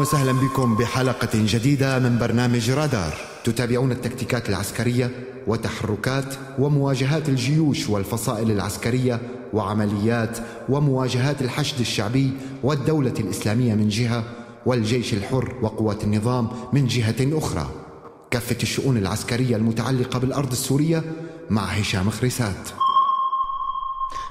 وسهلا بكم بحلقة جديدة من برنامج رادار. تتابعون التكتيكات العسكرية وتحركات ومواجهات الجيوش والفصائل العسكرية وعمليات ومواجهات الحشد الشعبي والدولة الإسلامية من جهة والجيش الحر وقوات النظام من جهة أخرى. كافة الشؤون العسكرية المتعلقة بالأرض السورية مع هشام خريسات.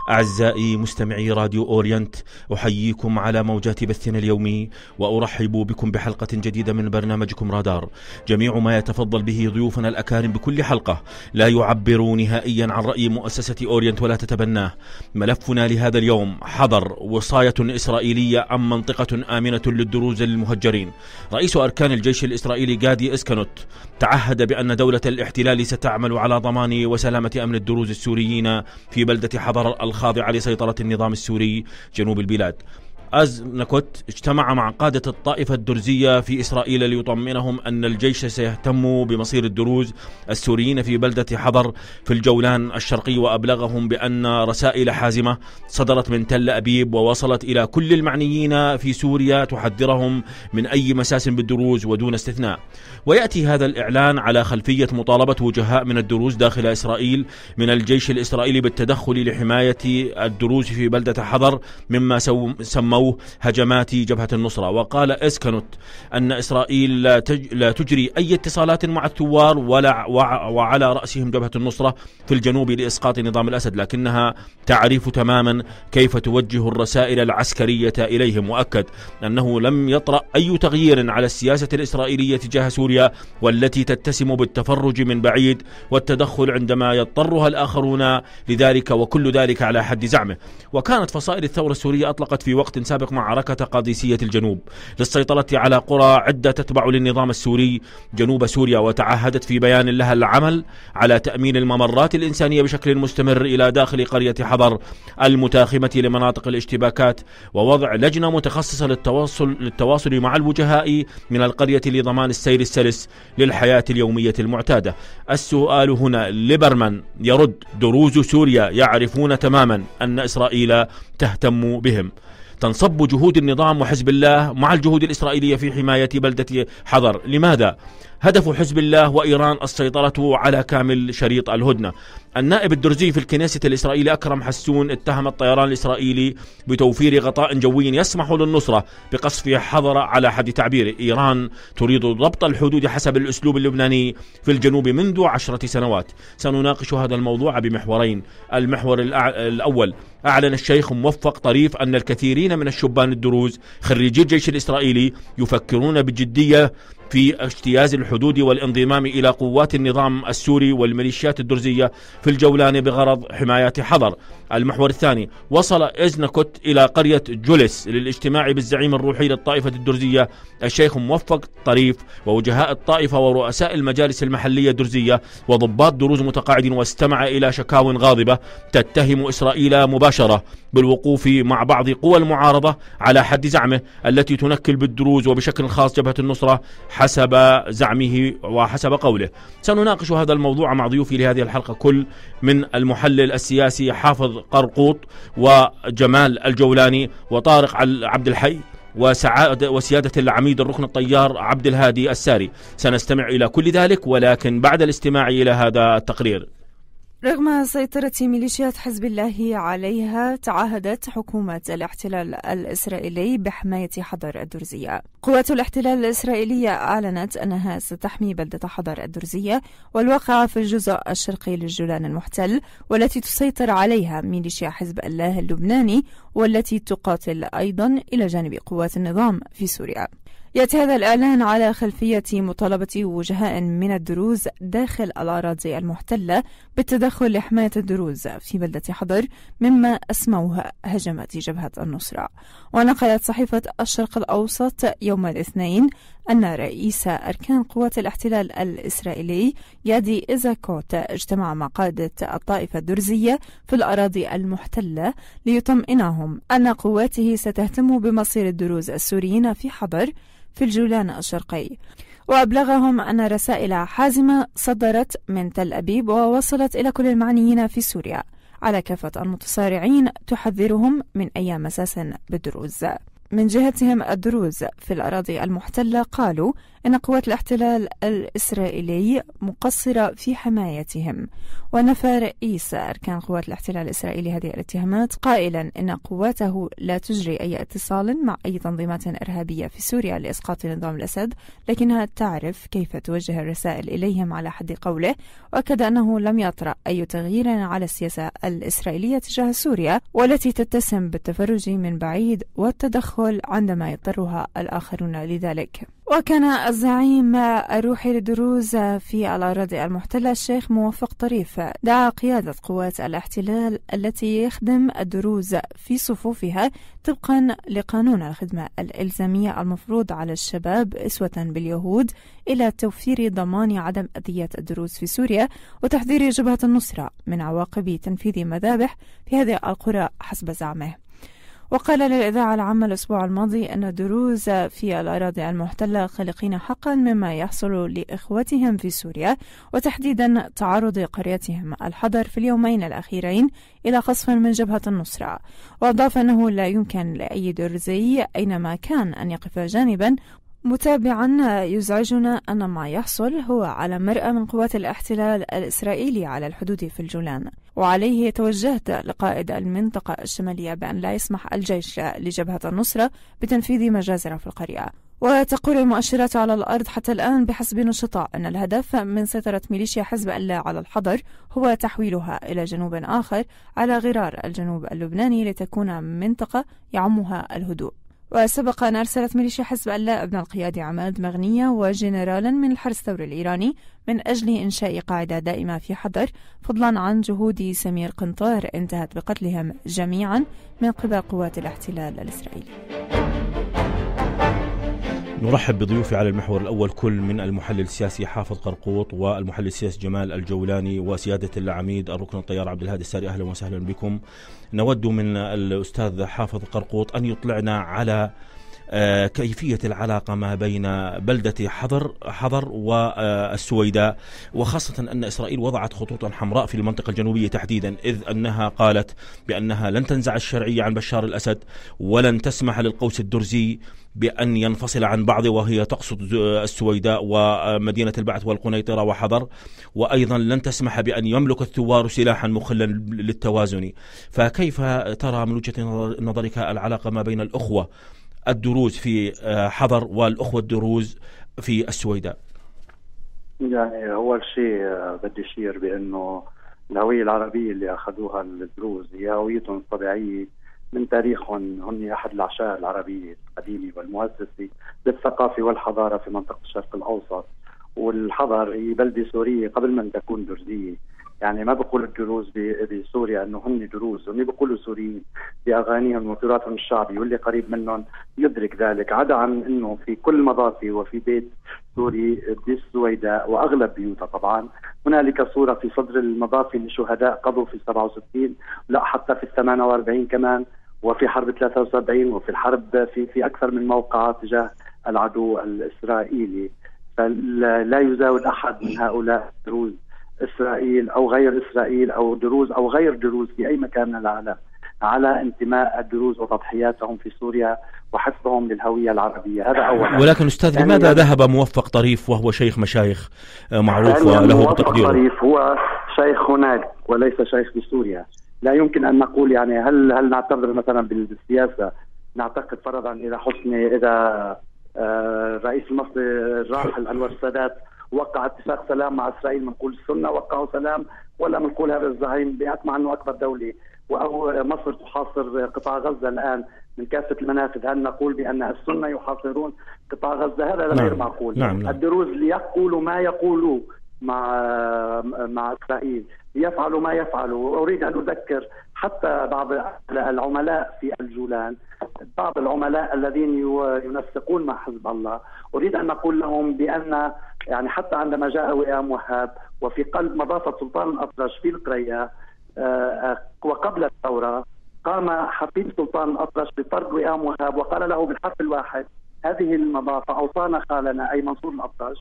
أعزائي مستمعي راديو أورينت أحييكم على موجات بثنا اليومي وأرحب بكم بحلقة جديدة من برنامجكم رادار. جميع ما يتفضل به ضيوفنا الأكارم بكل حلقة لا يعبروا نهائيا عن رأي مؤسسة أورينت ولا تتبناه. ملفنا لهذا اليوم حضر وصاية إسرائيلية عن منطقة آمنة للدروز المهجرين رئيس أركان الجيش الإسرائيلي غادي آيزنكوت تعهد بأن دولة الاحتلال ستعمل على ضمان وسلامة أمن الدروز السوريين في بلدة حضر الخاضعة لسيطرة النظام السوري جنوب البلاد. أزنكوت اجتمع مع قادة الطائفة الدرزية في إسرائيل ليطمئنهم أن الجيش سيهتم بمصير الدروز السوريين في بلدة حضر في الجولان الشرقي وأبلغهم بأن رسائل حازمة صدرت من تل أبيب ووصلت إلى كل المعنيين في سوريا تحذرهم من أي مساس بالدروز ودون استثناء. ويأتي هذا الإعلان على خلفية مطالبة وجهاء من الدروز داخل إسرائيل من الجيش الإسرائيلي بالتدخل لحماية الدروز في بلدة حضر مما سموه سموه هجمات جبهة النصرة. وقال إسكنوت أن إسرائيل لا, تج لا تجري أي اتصالات مع الثوار ولا وعلى رأسهم جبهة النصرة في الجنوب لإسقاط نظام الأسد. لكنها تعرف تماما كيف توجه الرسائل العسكرية إليهم وأكد أنه لم يطرأ أي تغيير على السياسة الإسرائيلية تجاه سوريا والتي تتسم بالتفرج من بعيد والتدخل عندما يضطرها الآخرون لذلك وكل ذلك على حد زعمه. وكانت فصائل الثورة السورية أطلقت في وقت سابق معركة قادسية الجنوب للسيطرة على قرى عدة تتبع للنظام السوري جنوب سوريا وتعهدت في بيان لها العمل على تأمين الممرات الإنسانية بشكل مستمر إلى داخل قرية حضر المتاخمة لمناطق الاشتباكات ووضع لجنة متخصصة للتواصل للتواصل مع الوجهاء من القرية لضمان السير السلس للحياة اليومية المعتادة. السؤال هنا ليبرمان يرد دروز سوريا يعرفون تماما أن إسرائيل تهتم بهم. تنصب جهود النظام وحزب الله مع الجهود الإسرائيلية في حماية بلدة حضر لماذا؟ هدف حزب الله وإيران السيطرة على كامل شريط الهدنة. النائب الدرزي في الكنيسة الإسرائيلي أكرم حسون اتهم الطيران الإسرائيلي بتوفير غطاء جوي يسمح للنصرة بقصف حضر على حد تعبيره. إيران تريد ضبط الحدود حسب الأسلوب اللبناني في الجنوب منذ عشرة سنوات. سنناقش هذا الموضوع بمحورين. المحور الأول أعلن الشيخ موفق طريف أن الكثيرين من الشبان الدروز خريجي الجيش الإسرائيلي يفكرون بجدية في اجتياز الحدود والانضمام إلى قوات النظام السوري والميليشيات الدرزية في الجولان بغرض حماية حضر. المحور الثاني وصل إزنكوت إلى قرية جولس للاجتماع بالزعيم الروحي للطائفة الدرزية الشيخ موفق طريف ووجهاء الطائفة ورؤساء المجالس المحلية الدرزية وضباط دروز متقاعدين واستمع إلى شكاو غاضبة تتهم إسرائيل مباشرة بالوقوف مع بعض قوى المعارضة على حد زعمه التي تنكل بالدروز وبشكل خاص جبهة النصرة حسب زعمه وحسب قوله. سنناقش هذا الموضوع مع ضيوفي لهذه الحلقة كل من المحلل السياسي حافظ قرقوط وجمال الجولاني وطارق عبد الحي وسعادة وسيادة العميد الركن الطيار عبد الهادي الساري. سنستمع إلى كل ذلك ولكن بعد الاستماع إلى هذا التقرير. رغم سيطرة ميليشيات حزب الله عليها تعهدت حكومة الاحتلال الإسرائيلي بحماية حضر الدرزية. قوات الاحتلال الإسرائيلية أعلنت أنها ستحمي بلدة حضر الدرزية والواقعة في الجزء الشرقي للجولان المحتل والتي تسيطر عليها ميليشيا حزب الله اللبناني والتي تقاتل أيضا إلى جانب قوات النظام في سوريا. يأتي هذا الإعلان على خلفية مطالبة وجهاء من الدروز داخل الأراضي المحتلة بالتدخل لحماية الدروز في بلدة حضر مما أسموه هجمات جبهة النصرة. ونقلت صحيفة الشرق الأوسط يوم الاثنين أن رئيس أركان قوات الاحتلال الإسرائيلي يادي إيزاكوت اجتمع مع قادة الطائفة الدرزية في الأراضي المحتلة ليطمئنهم أن قواته ستهتم بمصير الدروز السوريين في حضر. في الجولان الشرقي. وأبلغهم أن رسائل حازمة صدرت من تل أبيب ووصلت إلى كل المعنيين في سوريا على كافة المتصارعين تحذرهم من أي مساس بالدروز. من جهتهم الدروز في الأراضي المحتلة قالوا إن قوات الاحتلال الإسرائيلي مقصرة في حمايتهم. ونفى رئيس أركان قوات الاحتلال الإسرائيلي هذه الاتهامات قائلا إن قواته لا تجري أي اتصال مع أي تنظيمات إرهابية في سوريا لإسقاط نظام الأسد لكنها تعرف كيف توجه الرسائل إليهم على حد قوله وأكد أنه لم يطرأ أي تغيير على السياسة الإسرائيلية تجاه سوريا والتي تتسم بالتفرج من بعيد والتدخل عندما يضطرها الآخرون لذلك. وكان الزعيم الروحي للدروز في الأراضي المحتلة الشيخ موفق طريف. دعا قيادة قوات الاحتلال التي يخدم الدروز في صفوفها طبقا لقانون الخدمة الإلزامية المفروض على الشباب إسوة باليهود إلى توفير ضمان عدم أذية الدروز في سوريا وتحذير جبهة النصرة من عواقب تنفيذ مذابح في هذه القرى حسب زعمه. وقال للإذاعة العامة الأسبوع الماضي أن الدروز في الأراضي المحتلة خالقين حقا مما يحصل لإخوتهم في سوريا وتحديدا تعرض قريتهم الحضر في اليومين الأخيرين إلى قصف من جبهة النصرة. وأضاف أنه لا يمكن لأي درزي أينما كان أن يقف جانبا متابعا يزعجنا أن ما يحصل هو على مرأى من قوات الاحتلال الإسرائيلي على الحدود في الجولان. وعليه توجهت لقائد المنطقة الشمالية بأن لا يسمح الجيش لجبهة النصرة بتنفيذ مجازر في القرية. وتقول المؤشرات على الأرض حتى الآن بحسب نشطاء أن الهدف من سيطرة ميليشيا حزب الله على الحضر هو تحويلها إلى جنوب آخر على غرار الجنوب اللبناني لتكون منطقة يعمها الهدوء. وسبق أن أرسلت ميليشيا حزب الله ابن القيادي عماد مغنية وجنرالا من الحرس الثوري الإيراني من أجل إنشاء قاعدة دائمة في حضر فضلا عن جهود سمير قنطار انتهت بقتلهم جميعا من قبل قوات الاحتلال الإسرائيلي. نرحب بضيوفي على المحور الأول كل من المحلل السياسي حافظ قرقوط والمحلل السياسي جمال الجولاني وسيادة العميد الركن الطيار عبد الهادي الساري. أهلا وسهلا بكم. نود من الأستاذ حافظ قرقوط أن يطلعنا على كيفية العلاقة ما بين بلدة حضر حضر والسويداء وخاصة أن إسرائيل وضعت خطوطا حمراء في المنطقة الجنوبية تحديدا إذ أنها قالت بأنها لن تنزع الشرعية عن بشار الأسد ولن تسمح للقوس الدرزي بأن ينفصل عن بعضه وهي تقصد السويداء ومدينة البعث والقنيطرة وحضر وأيضا لن تسمح بأن يملك الثوار سلاحا مخلا للتوازن. فكيف ترى من وجهة نظرك العلاقة ما بين الأخوة الدروز في آه، حضر والأخوة الدروز في السويداء. يعني أول شيء آه، بدي أشير بأنه الهوية العربية اللي أخذوها الدروز هي هويتهم الطبيعية من تاريخهم. هم أحد العشائر العربية القديمة والمؤسسة للثقافة والحضارة في منطقة الشرق الأوسط. والحضر هي بلدة سورية قبل من تكون درزية يعني ما بقول الدروز بسوريا إنه هم دروز هم بيقولوا سوريين بأغانيهم وتراثهم الشعبي واللي قريب منهم يدرك ذلك عدا عن إنه في كل مضافي وفي بيت سوري بالسويداء وأغلب بيوتها طبعا هنالك صورة في صدر المضافي لشهداء قضوا في 67 لا حتى في ال 48 كمان وفي حرب 73 وفي الحرب في في أكثر من موقع تجاه العدو الإسرائيلي. فلا يزاود أحد من هؤلاء الدروز إسرائيل أو غير إسرائيل أو دروز أو غير دروز في أي مكان من العالم على انتماء الدروز وتضحياتهم في سوريا وحفظهم للهوية العربية. هذا اولا ولكن أستاذ لماذا ذهب موفق طريف وهو شيخ مشايخ معروف وله تقديره؟ طريف هو شيخ هناك وليس شيخ بسوريا لا يمكن أن نقول يعني هل هل نعتبر مثلا بالسياسة نعتقد فرضا اذا حسني إذا آه، رئيس المصري الراحل أنور السادات وقع اتفاق سلام مع إسرائيل بنقول السنة وقعوا سلام ولا بنقول هذا الزعيم بيعتمع انه أكبر دولة أو مصر تحاصر قطاع غزة الآن من كافة المنافذ هل نقول بأن السنة يحاصرون قطاع غزة هذا نعم. غير معقول نعم. نعم. الدروز ليقولوا ما يقولوا مع مع إسرائيل يفعلوا ما يفعلوا أريد أن أذكر حتى بعض العملاء في الجولان بعض العملاء الذين ينسقون مع حزب الله. أريد أن نقول لهم بأن يعني حتى عندما جاء وئام وهاب وفي قلب مضافه سلطان الاطرش في القريه آه، آه، وقبل الثورة قام حفيد سلطان الاطرش بطرد وئام وهاب وقال له بالحرف الواحد هذه المضافة أوصانا خالنا أي منصور الاطرش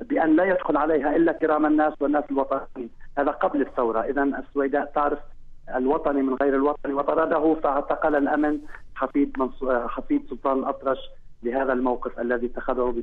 بأن لا يدخل عليها إلا كرام الناس والناس الوطنيين. هذا قبل الثورة. اذا السويداء تعرف الوطني من غير الوطني وطرده فاعتقل الأمن حفيد حفيد سلطان الأطرش لهذا الموقف الذي اتخذه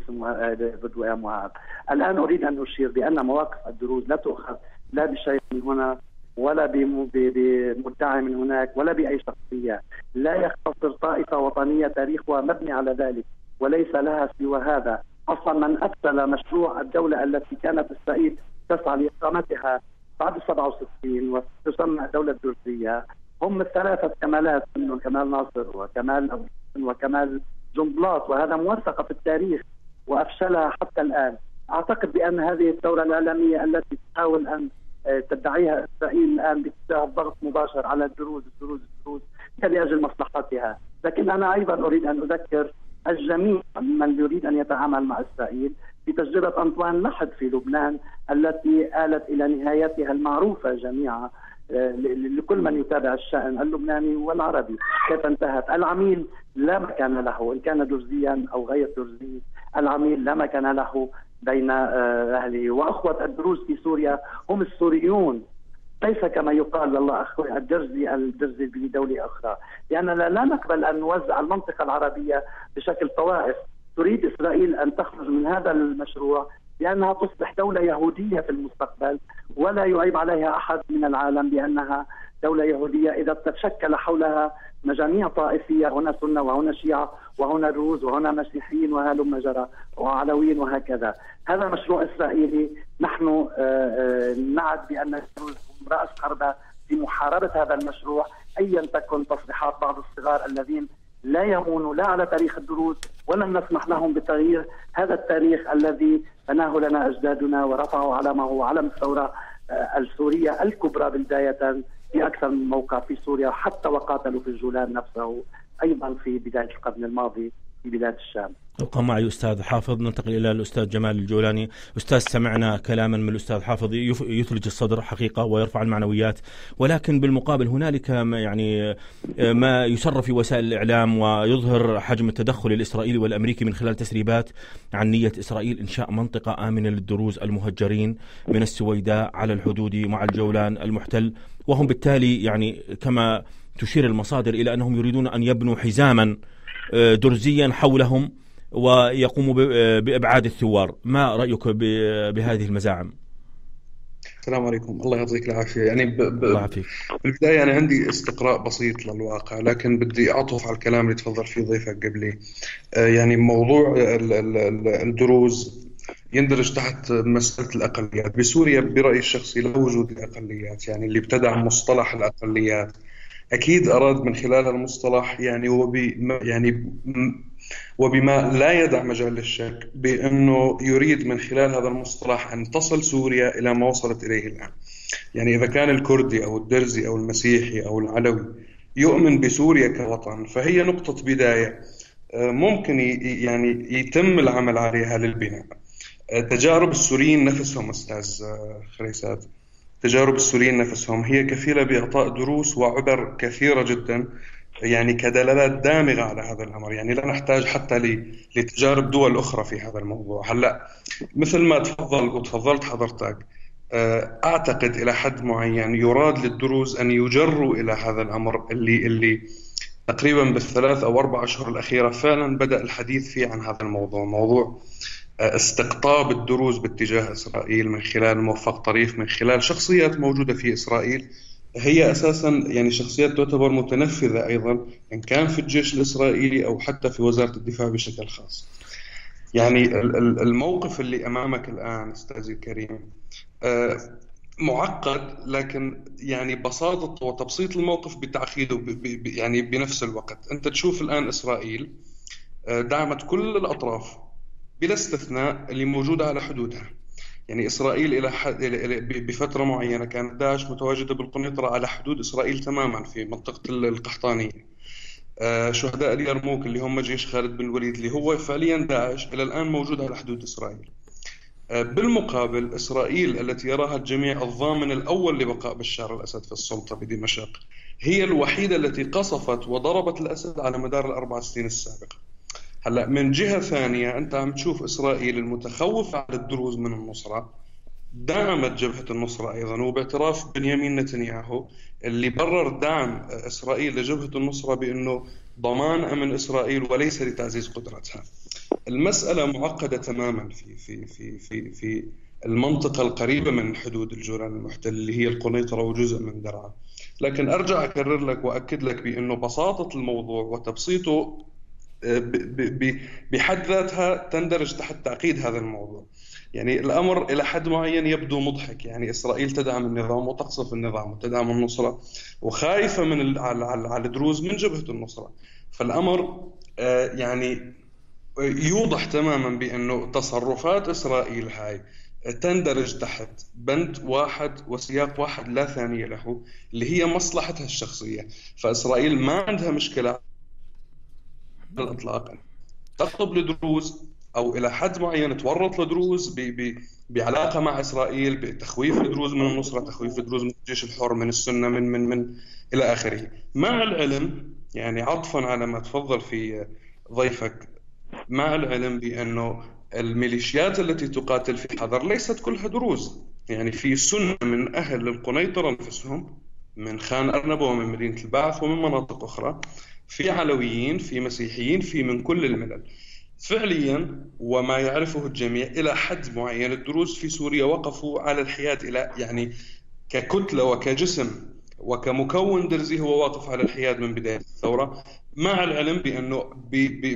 بدو يا مهاب. الآن أريد أن أشير بأن مواقف الدروز لا تؤخذ لا بشيء من هنا ولا بمدعي من هناك ولا بأي شخصية، لا يختصر طائفة وطنية تاريخها مبني على ذلك وليس لها سوى هذا، أصلا من افشل مشروع الدولة التي كانت اسرائيل تسعى لإقامتها بعد 67 وتسمى الدولة الدرزيه هم الثلاثة كمالات منهم كمال ناصر وكمال وكمال جنبلاط وهذا موثقه في التاريخ وافشلها حتى الآن. أعتقد بأن هذه الثوره الاعلاميه التي تحاول أن آه، تدعيها إسرائيل الآن باتجاه الضغط مباشر على الدروز الدروز الدروز هي لأجل مصلحتها، لكن أنا أيضا أريد أن أذكر الجميع من يريد أن يتعامل مع إسرائيل. في تجربه أنطوان لحد في لبنان التي آلت إلى نهايتها المعروفة جميعا آه، لكل من يتابع الشأن اللبناني والعربي. كيف انتهت؟ العميل لا مكان له إن كان درزيا أو غير درزي العميل لا مكان له بين آه، أهله. وأخوة الدروز في سوريا هم السوريون. ليس كما يقال الله أخوي الدرزي الدرزي بدولة أخرى، لأننا لا نقبل أن نوزع المنطقة العربية بشكل طوائف، تريد إسرائيل أن تخرج من هذا المشروع لأنها تصبح دولة يهودية في المستقبل ولا يعيب عليها أحد من العالم بأنها دولة يهودية. إذا تشكل حولها مجاميع طائفية هنا سنة وهنا شيعة وهنا روز وهنا مسيحيين وهلم جرى وعلويين وهكذا. هذا مشروع إسرائيلي. نحن آه، آه، نعد بأن رأس حربه في محاربة هذا المشروع ايا تكن تصريحات بعض الصغار الذين لا يمونوا لا على تاريخ الدروز ولن نسمح لهم بتغيير هذا التاريخ الذي بناه لنا أجدادنا ورفعوا علامه علم الثورة آه، السورية الكبرى بداية في أكثر من موقع في سوريا حتى وقاتلوا في الجولان نفسه أيضا في بداية القرن الماضي. بلاد الشام. أبقى معي أستاذ حافظ ننتقل إلى الأستاذ جمال الجولاني، أستاذ سمعنا كلاما من الأستاذ حافظ يثلج الصدر حقيقة ويرفع المعنويات، ولكن بالمقابل هنالك يعني ما يسر في وسائل الإعلام ويظهر حجم التدخل الإسرائيلي والأمريكي من خلال تسريبات عن نية إسرائيل إنشاء منطقة آمنة للدروز المهجرين من السويداء على الحدود مع الجولان المحتل، وهم بالتالي يعني كما تشير المصادر إلى أنهم يريدون أن يبنوا حزاما درزيا حولهم ويقوموا بإبعاد الثوار، ما رأيك بهذه المزاعم؟ السلام عليكم. الله يعطيك العافية. يعني ب... ب... الله يعافيك. بالبدايه أنا عندي استقراء بسيط للواقع لكن بدي اعطف على الكلام اللي تفضل فيه ضيفك قبلي. آه، يعني موضوع الدروز يندرج تحت مسألة الأقليات. بسوريا برأيي الشخصي لا وجود الأقليات يعني اللي ابتدع مصطلح الأقليات. أكيد أراد من خلال المصطلح يعني وبما يعني وبما لا يدع مجال للشك بأنه يريد من خلال هذا المصطلح أن تصل سوريا إلى ما وصلت إليه الآن. يعني إذا كان الكردي أو الدرزي أو المسيحي أو العلوي يؤمن بسوريا كوطن فهي نقطة بداية. آه، ممكن يعني يتم العمل عليها للبناء. آه، تجارب السوريين نفسهم أستاذ آه، خريسات. تجارب السوريين نفسهم هي كفيلة بإعطاء دروس وعبر كثيرة جدا يعني كدلالات دامغة على هذا الأمر. يعني لا نحتاج حتى لتجارب دول أخرى في هذا الموضوع. هلأ مثل ما تفضل وتفضلت حضرتك آه، أعتقد إلى حد معين يراد للدروز أن يجروا إلى هذا الأمر اللي اللي تقريبا بالثلاث أو أربع أشهر الأخيرة فعلا بدأ الحديث فيه عن هذا الموضوع. موضوع استقطاب الدروز باتجاه إسرائيل من خلال موفق طريف من خلال شخصيات موجودة في إسرائيل هي أساسا يعني شخصيات تعتبر متنفذة أيضا إن كان في الجيش الإسرائيلي أو حتى في وزارة الدفاع بشكل خاص. يعني الموقف اللي أمامك الآن أستاذي الكريم آه، معقد لكن يعني بساطة وتبسيط الموقف بتعقيده يعني بنفس الوقت، أنت تشوف الآن إسرائيل آه، دعمت كل الأطراف بلا استثناء اللي موجودة على حدودها. يعني إسرائيل إلى حد بفترة معينة كانت داعش متواجدة بالقنيطرة على حدود إسرائيل تماما في منطقة القحطانية. آه، شهداء اليرموك اللي هم جيش خالد بن الوليد اللي هو فعليا داعش إلى الآن موجود على حدود إسرائيل. آه، بالمقابل إسرائيل التي يراها الجميع الضامن الأول لبقاء بشار الأسد في السلطة بدمشق هي الوحيدة التي قصفت وضربت الأسد على مدار الأربع سنين السابقة. هلا من جهة ثانية أنت عم تشوف إسرائيل المتخوفه على الدروز من النصرة. دعمت جبهة النصرة أيضا وباعتراف بنيامين نتنياهو اللي برر دعم إسرائيل لجبهة النصرة بأنه ضمان أمن إسرائيل وليس لتعزيز قدرتها. المسألة معقدة تماما في في في في في المنطقة القريبة من حدود الجولان المحتل اللي هي القنيطرة وجزء من درعا. لكن أرجع أكرر لك وأكد لك بأنه بساطة الموضوع وتبسيطه بحد ذاتها تندرج تحت تعقيد هذا الموضوع. يعني الأمر إلى حد معين يبدو مضحك. يعني إسرائيل تدعم النظام وتقصف النظام وتدعم النصرة وخايفة من على الدروز من جبهة النصرة. فالأمر آه، يعني يوضح تماما بأنه تصرفات إسرائيل هاي تندرج تحت بند واحد وسياق واحد لا ثاني له اللي هي مصلحتها الشخصية. فإسرائيل ما عندها مشكلة الاطلاق تخطب الدروز أو إلى حد معين تورط الدروز بعلاقة مع إسرائيل بتخويف الدروز من النصرة، تخويف الدروز من الجيش الحر من السنة من من من إلى آخره. مع العلم يعني عطفا على ما تفضل في ضيفك مع العلم بأنه الميليشيات التي تقاتل في حضر ليست كلها دروز يعني في سنة من أهل القنيطرة أنفسهم من خان ارنب ومن مدينة البعث ومن مناطق أخرى في علويين في مسيحيين في من كل الملل. فعليا وما يعرفه الجميع إلى حد معين الدروز في سوريا وقفوا على الحياد إلى يعني ككتلة وكجسم وكمكون درزي هو واقف على الحياد من بداية الثورة. مع العلم بأنه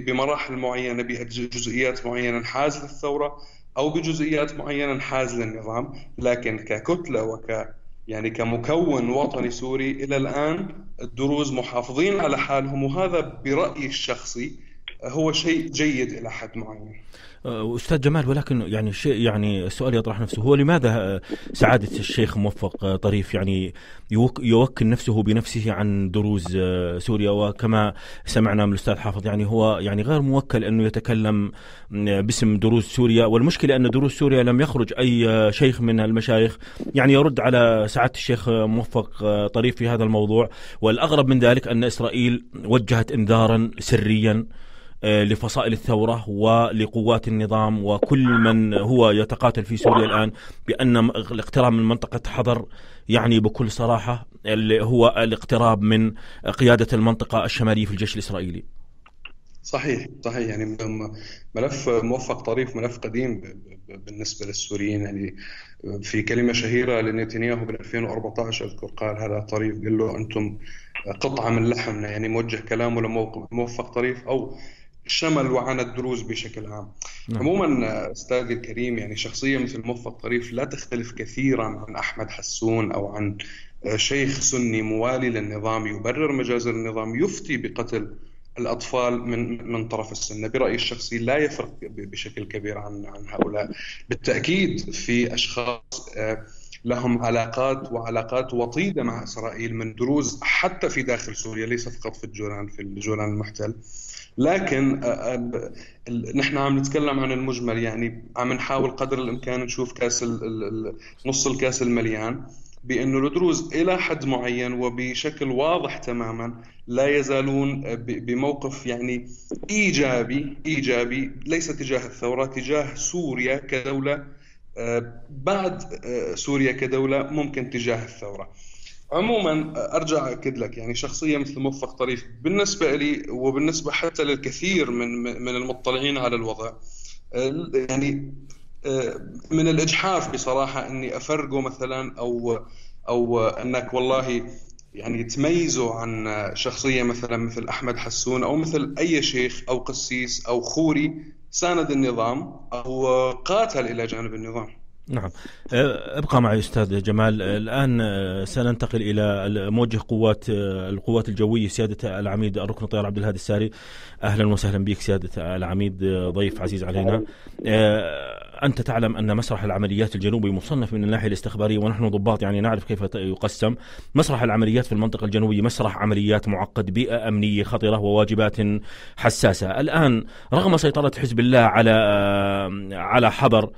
بمراحل معينة بجزئيات معينة انحاز للثورة أو بجزئيات معينة انحاز للنظام لكن ككتلة وك يعني كمكون وطني سوري إلى الآن الدروز محافظين على حالهم وهذا برأيي الشخصي هو شيء جيد إلى حد معين. أه، أستاذ جمال ولكن يعني شيء يعني السؤال يطرح نفسه. هو لماذا أه، سعادة الشيخ موفق أه، طريف؟ يعني يوكل نفسه بنفسه عن دروز سوريا وكما سمعنا من الأستاذ حافظ يعني هو يعني غير موكل أنه يتكلم باسم دروز سوريا. والمشكلة أن دروز سوريا لم يخرج أي شيخ من المشايخ. يعني يرد على سعادة الشيخ موفق طريف في هذا الموضوع. والأغرب من ذلك أن إسرائيل وجهت إنذارا سريا. آه، لفصائل الثورة ولقوات النظام وكل من هو يتقاتل في سوريا الآن بأن الاقتراب من منطقة حضر يعني بكل صراحة اللي هو الاقتراب من قيادة المنطقة الشمالية في الجيش الإسرائيلي. صحيح صحيح. يعني ملف موفق طريف ملف قديم بالنسبة للسوريين. يعني في كلمة شهيرة لنتنياهو بال 2014 أذكر قال هذا طريف. قال له أنتم قطعة من لحمنا. يعني موجه كلامه لموفق طريف أو شمل وعن الدروز بشكل عام. نعم. عموما استاذي الكريم يعني شخصيه مثل موفق طريف لا تختلف كثيرا عن أحمد حسون أو عن شيخ سني موالي للنظام يبرر مجازر النظام يفتي بقتل الأطفال من من طرف السنة. برأيي الشخصي لا يفرق بشكل كبير عن عن هؤلاء. بالتأكيد في أشخاص آه، لهم علاقات وعلاقات وطيدة مع إسرائيل من دروز حتى في داخل سوريا ليس فقط في الجولان في الجولان المحتل. لكن آه، آه، نحن عم نتكلم عن المجمل يعني عم نحاول قدر الإمكان نشوف كاس نص الكاس المليان بأنه الدروز إلى حد معين وبشكل واضح تماما لا يزالون بموقف يعني إيجابي إيجابي ليس تجاه الثورة تجاه سوريا كدولة آه، بعد سوريا كدولة ممكن تجاه الثورة. عموما أرجع اكد لك يعني شخصيه مثل موفق طريف بالنسبة لي وبالنسبة حتى للكثير من من المطلعين على الوضع يعني من الإجحاف بصراحة إني أفرقه مثلا أو أو أنك والله يعني تميزه عن شخصية مثلا مثل أحمد حسون أو مثل أي شيخ أو قسيس أو خوري ساند النظام أو قاتل إلى جانب النظام. نعم. أه، ابقى معي أستاذ جمال. الآن أه، سننتقل إلى موجه قوات أه، القوات الجوية سيادة العميد الركن الطيار عبد الهادي الساري. أهلا وسهلا بك سيادة العميد ضيف عزيز علينا. أنت تعلم أن مسرح العمليات الجنوبي مصنف من الناحية الاستخبارية ونحن ضباط يعني نعرف كيف يقسم. مسرح العمليات في المنطقة الجنوبية مسرح عمليات معقد بيئة أمنية خطرة وواجبات حساسة. الآن رغم سيطرة حزب الله على على حبر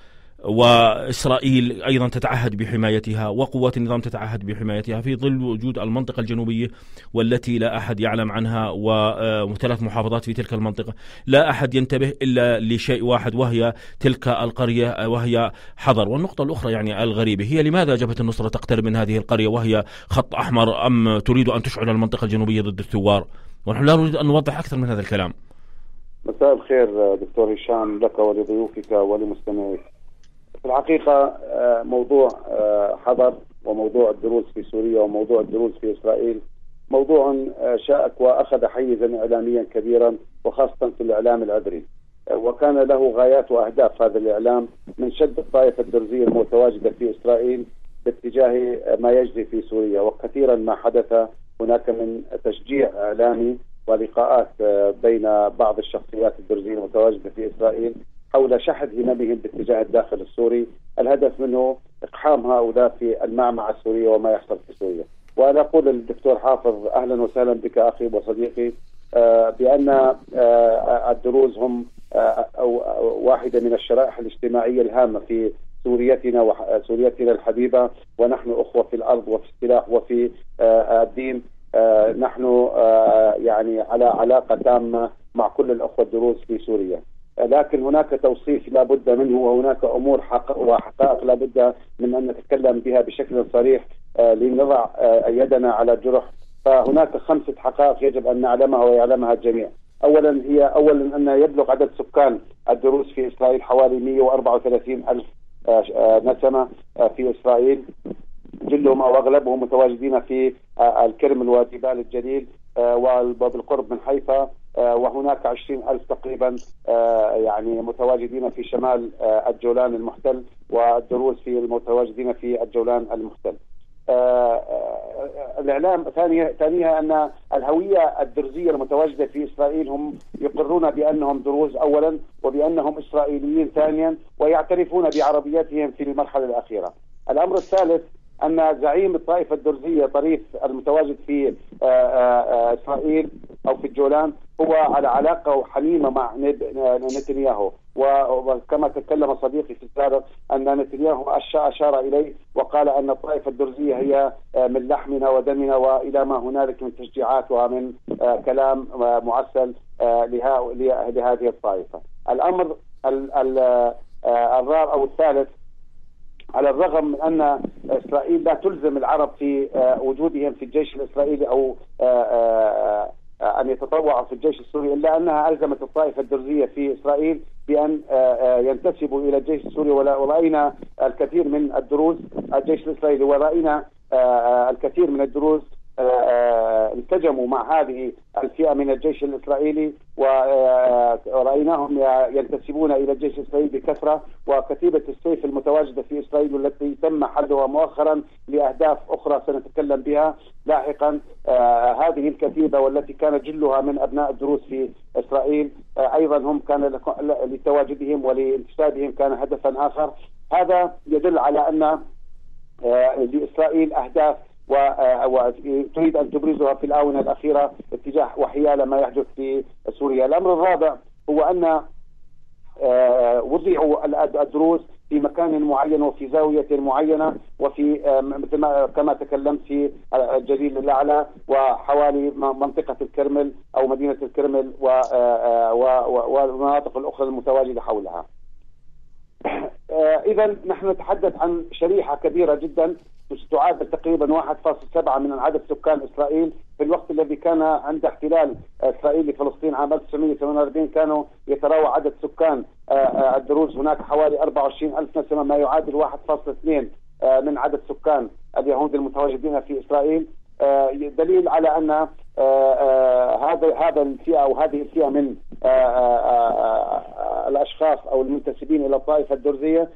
وإسرائيل أيضا تتعهد بحمايتها وقوات النظام تتعهد بحمايتها في ظل وجود المنطقة الجنوبية والتي لا أحد يعلم عنها وثلاث محافظات في تلك المنطقة. لا أحد ينتبه إلا لشيء واحد وهي تلك القرية وهي حضر. والنقطة الأخرى يعني الغريبة هي لماذا جبهة النصرة تقترب من هذه القرية وهي خط أحمر؟ أم تريد أن تشعل المنطقة الجنوبية ضد الثوار؟ ونحن لا نريد أن نوضح أكثر من هذا الكلام. مساء الخير دكتور هشام لك ولضيوفك ولمستمعيك. في الحقيقة آه، موضوع آه، حضر وموضوع الدروس في سوريا وموضوع الدروس في إسرائيل موضوع آه، شائك وأخذ حيزا إعلاميا كبيرا وخاصة في الإعلام العبري وكان له غايات وأهداف هذا الإعلام من شد الطائفة الدرزية المتواجدة في إسرائيل باتجاه ما يجري في سوريا. وكثيرا ما حدث هناك من تشجيع إعلامي ولقاءات بين بعض الشخصيات الدرزية المتواجدة في إسرائيل حول شحذ هممهم باتجاه الداخل السوري. الهدف منه إقحام هؤلاء في المعمعة السورية وما يحصل في سوريا. وأنا أقول للدكتور حافظ أهلا وسهلا بك أخي وصديقي آه، بأن آه، الدروز هم آه، واحدة من الشرائح الاجتماعية الهامة في سوريتنا وسوريتنا الحبيبة. ونحن أخوة في الأرض وفي السلاح وفي الدين. نحن يعني على علاقة تامة مع كل الأخوة الدروز في سوريا. لكن هناك توصيف لا بد منه وهناك أمور وحقائق لا بد من أن نتكلم بها بشكل صريح آه، لنضع آه، يدنا على الجرح فهناك خمسة حقائق يجب أن نعلمها ويعلمها الجميع. اولا هي اولا أن يبلغ عدد سكان الدروز في إسرائيل حوالي 134 ألف آه، نسمة في إسرائيل. جلهم أو أغلبهم متواجدين في الكرم وجبال الجليل وبالقرب من حيفا. وهناك عشرين ألف تقريبا آه، يعني متواجدين في شمال آه، الجولان المحتل والدروز في المتواجدين في الجولان المحتل الإعلام ثانيا ثانيها أن الهوية الدرزية المتواجدة في إسرائيل هم يقرون بأنهم دروز اولا وبأنهم إسرائيليين ثانيا ويعترفون بعربيتهم في المرحلة الأخيرة. الأمر الثالث أن زعيم الطائفة الدرزية طريف المتواجد في آه، آه، آه، إسرائيل أو في الجولان هو على علاقة حميمه مع نتنياهو وكما تكلم صديقي في السابق أن نتنياهو أشار إليه وقال أن الطائفة الدرزية هي من لحمنا ودمنا وإلى ما هنالك من تشجيعات ومن كلام معسل لهذه الطائفة. الأمر الرابع أو الثالث على الرغم من أن إسرائيل لا تلزم العرب في آه، وجودهم في الجيش الإسرائيلي أو آه، آه، أن يتطوعوا في الجيش السوري إلا أنها ألزمت الطائفة الدرزية في إسرائيل بأن ينتسبوا إلى الجيش السوري. ورأينا الكثير من الدروز الجيش الإسرائيلي ورأينا الكثير من الدروز آه، آه، انسجموا مع هذه الفئة من الجيش الإسرائيلي ورأيناهم ينتسبون إلى الجيش الإسرائيلي بكثرة وكتيبه السيف المتواجدة في إسرائيل والتي تم حلها مؤخرا لأهداف أخرى سنتكلم بها لاحقا. آه، هذه الكتيبه والتي كان جلها من أبناء الدروز في إسرائيل أيضا هم كان لتواجدهم ولانتسابهم كان هدفا آخر. هذا يدل على أن لإسرائيل أهداف وتريد أن تبرزها في الآونة الأخيرة اتجاه وحيال ما يحدث في سوريا، الأمر الرابع هو أن آه، وضعوا الدروس في مكان معين وفي زاوية معينة وفي آه، مثل ما كما تكلمت في الجليل الأعلى وحوالي منطقة الكرمل أو مدينة الكرمل آه، والمناطق الأخرى المتواجدة حولها. إذا نحن نتحدث عن شريحة كبيرة جدا تعادل تقريبا 1.7 من عدد سكان إسرائيل. في الوقت الذي كان عند احتلال إسرائيل لفلسطين عام 1948 كانوا يتراوى عدد سكان آه، آه، الدروز هناك حوالي 24 ألف نسمة ما يعادل 1.2 آه، من عدد سكان اليهود المتواجدين في إسرائيل. دليل على أن هذا هذا الفئة أو هذه الفئة من الأشخاص أو المنتسبين إلى الطائفة الدرزية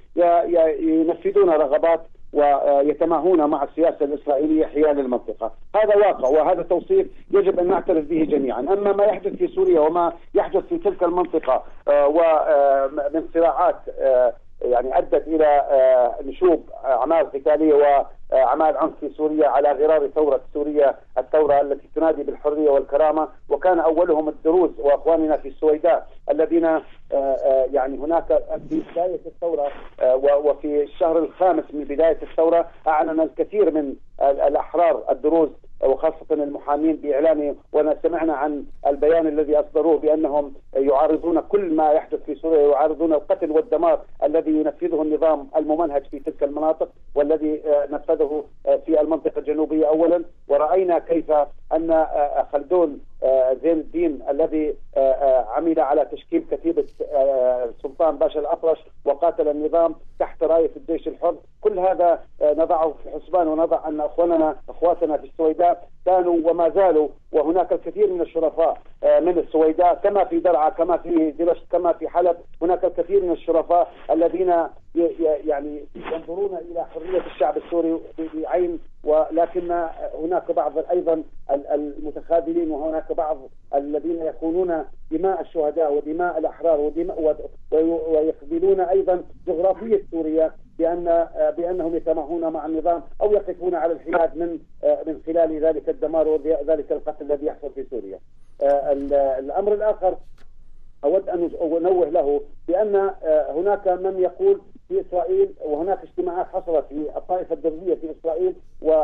ينفذون رغبات ويتماهون مع السياسة الإسرائيلية حيال المنطقة، هذا واقع وهذا توصيف يجب أن نعترف به جميعا، أما ما يحدث في سوريا وما يحدث في تلك المنطقة آه، ومن صراعات آه، يعني أدت إلى نشوب أعمال قتالية أعمال عنف في سوريا على غرار ثورة سوريا الثورة التي تنادي بالحرية والكرامة. وكان أولهم الدروز وأخواننا في السويداء الذين يعني هناك في بداية الثورة وفي الشهر الخامس من بداية الثورة أعلن الكثير من الأحرار الدروز وخاصة المحامين بإعلان سمعنا عن البيان الذي أصدروه بأنهم يعارضون كل ما يحدث في سوريا يعارضون القتل والدمار الذي ينفذه النظام الممنهج في تلك المناطق والذي آه، نفذه آه، في المنطقة الجنوبية أولا. ورأينا كيف أن آه، خلدون زين الدين الذي عمل على تشكيل كتيبة سلطان باشا الأطرش وقاتل النظام تحت راية الجيش الحر. كل هذا نضعه في الحسبان ونضع أن أخواننا أخواتنا في السويداء كانوا وما زالوا وهناك الكثير من الشرفاء من السويداء كما في درعا كما في دمشق كما في حلب هناك الكثير من الشرفاء الذين يعني ينظرون إلى حرية الشعب السوري بعين ولكن هناك بعض أيضا المتخاذلين وهناك بعض الذين يخونون دماء الشهداء ودماء الأحرار ودماء ويخذلون أيضا جغرافية سوريا بأن بأنهم يتماهون مع النظام أو يقفون على الحياد من من خلال ذلك الدمار وذلك القتل الذي يحصل في سوريا. الأمر الآخر أود أن أنوه له بأن هناك من يقول في إسرائيل وهناك اجتماعات حصلت في الطائفة الدرزية في إسرائيل و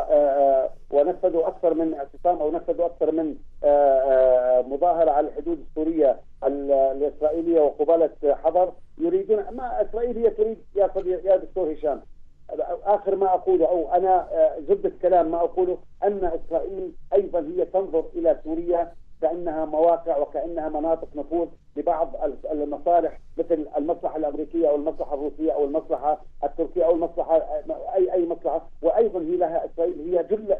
ونفذوا أكثر من اعتصام أو نفذوا أكثر من مظاهرة على الحدود السورية الإسرائيلية وقبالة حضر يريدون ما اسرائيل هي تريد يا يا دكتور هشام اخر ما أقوله أو أنا زبده كلام ما أقوله أن إسرائيل أيضا هي تنظر إلى سوريا كأنها مواقع وكأنها مناطق نفوذ لبعض المصالح مثل المصلحة الأمريكية أو المصلحة الروسية أو المصلحة التركية أو المصلحة اي أي مصلحة. وأيضا هي لها إسرائيل هي جل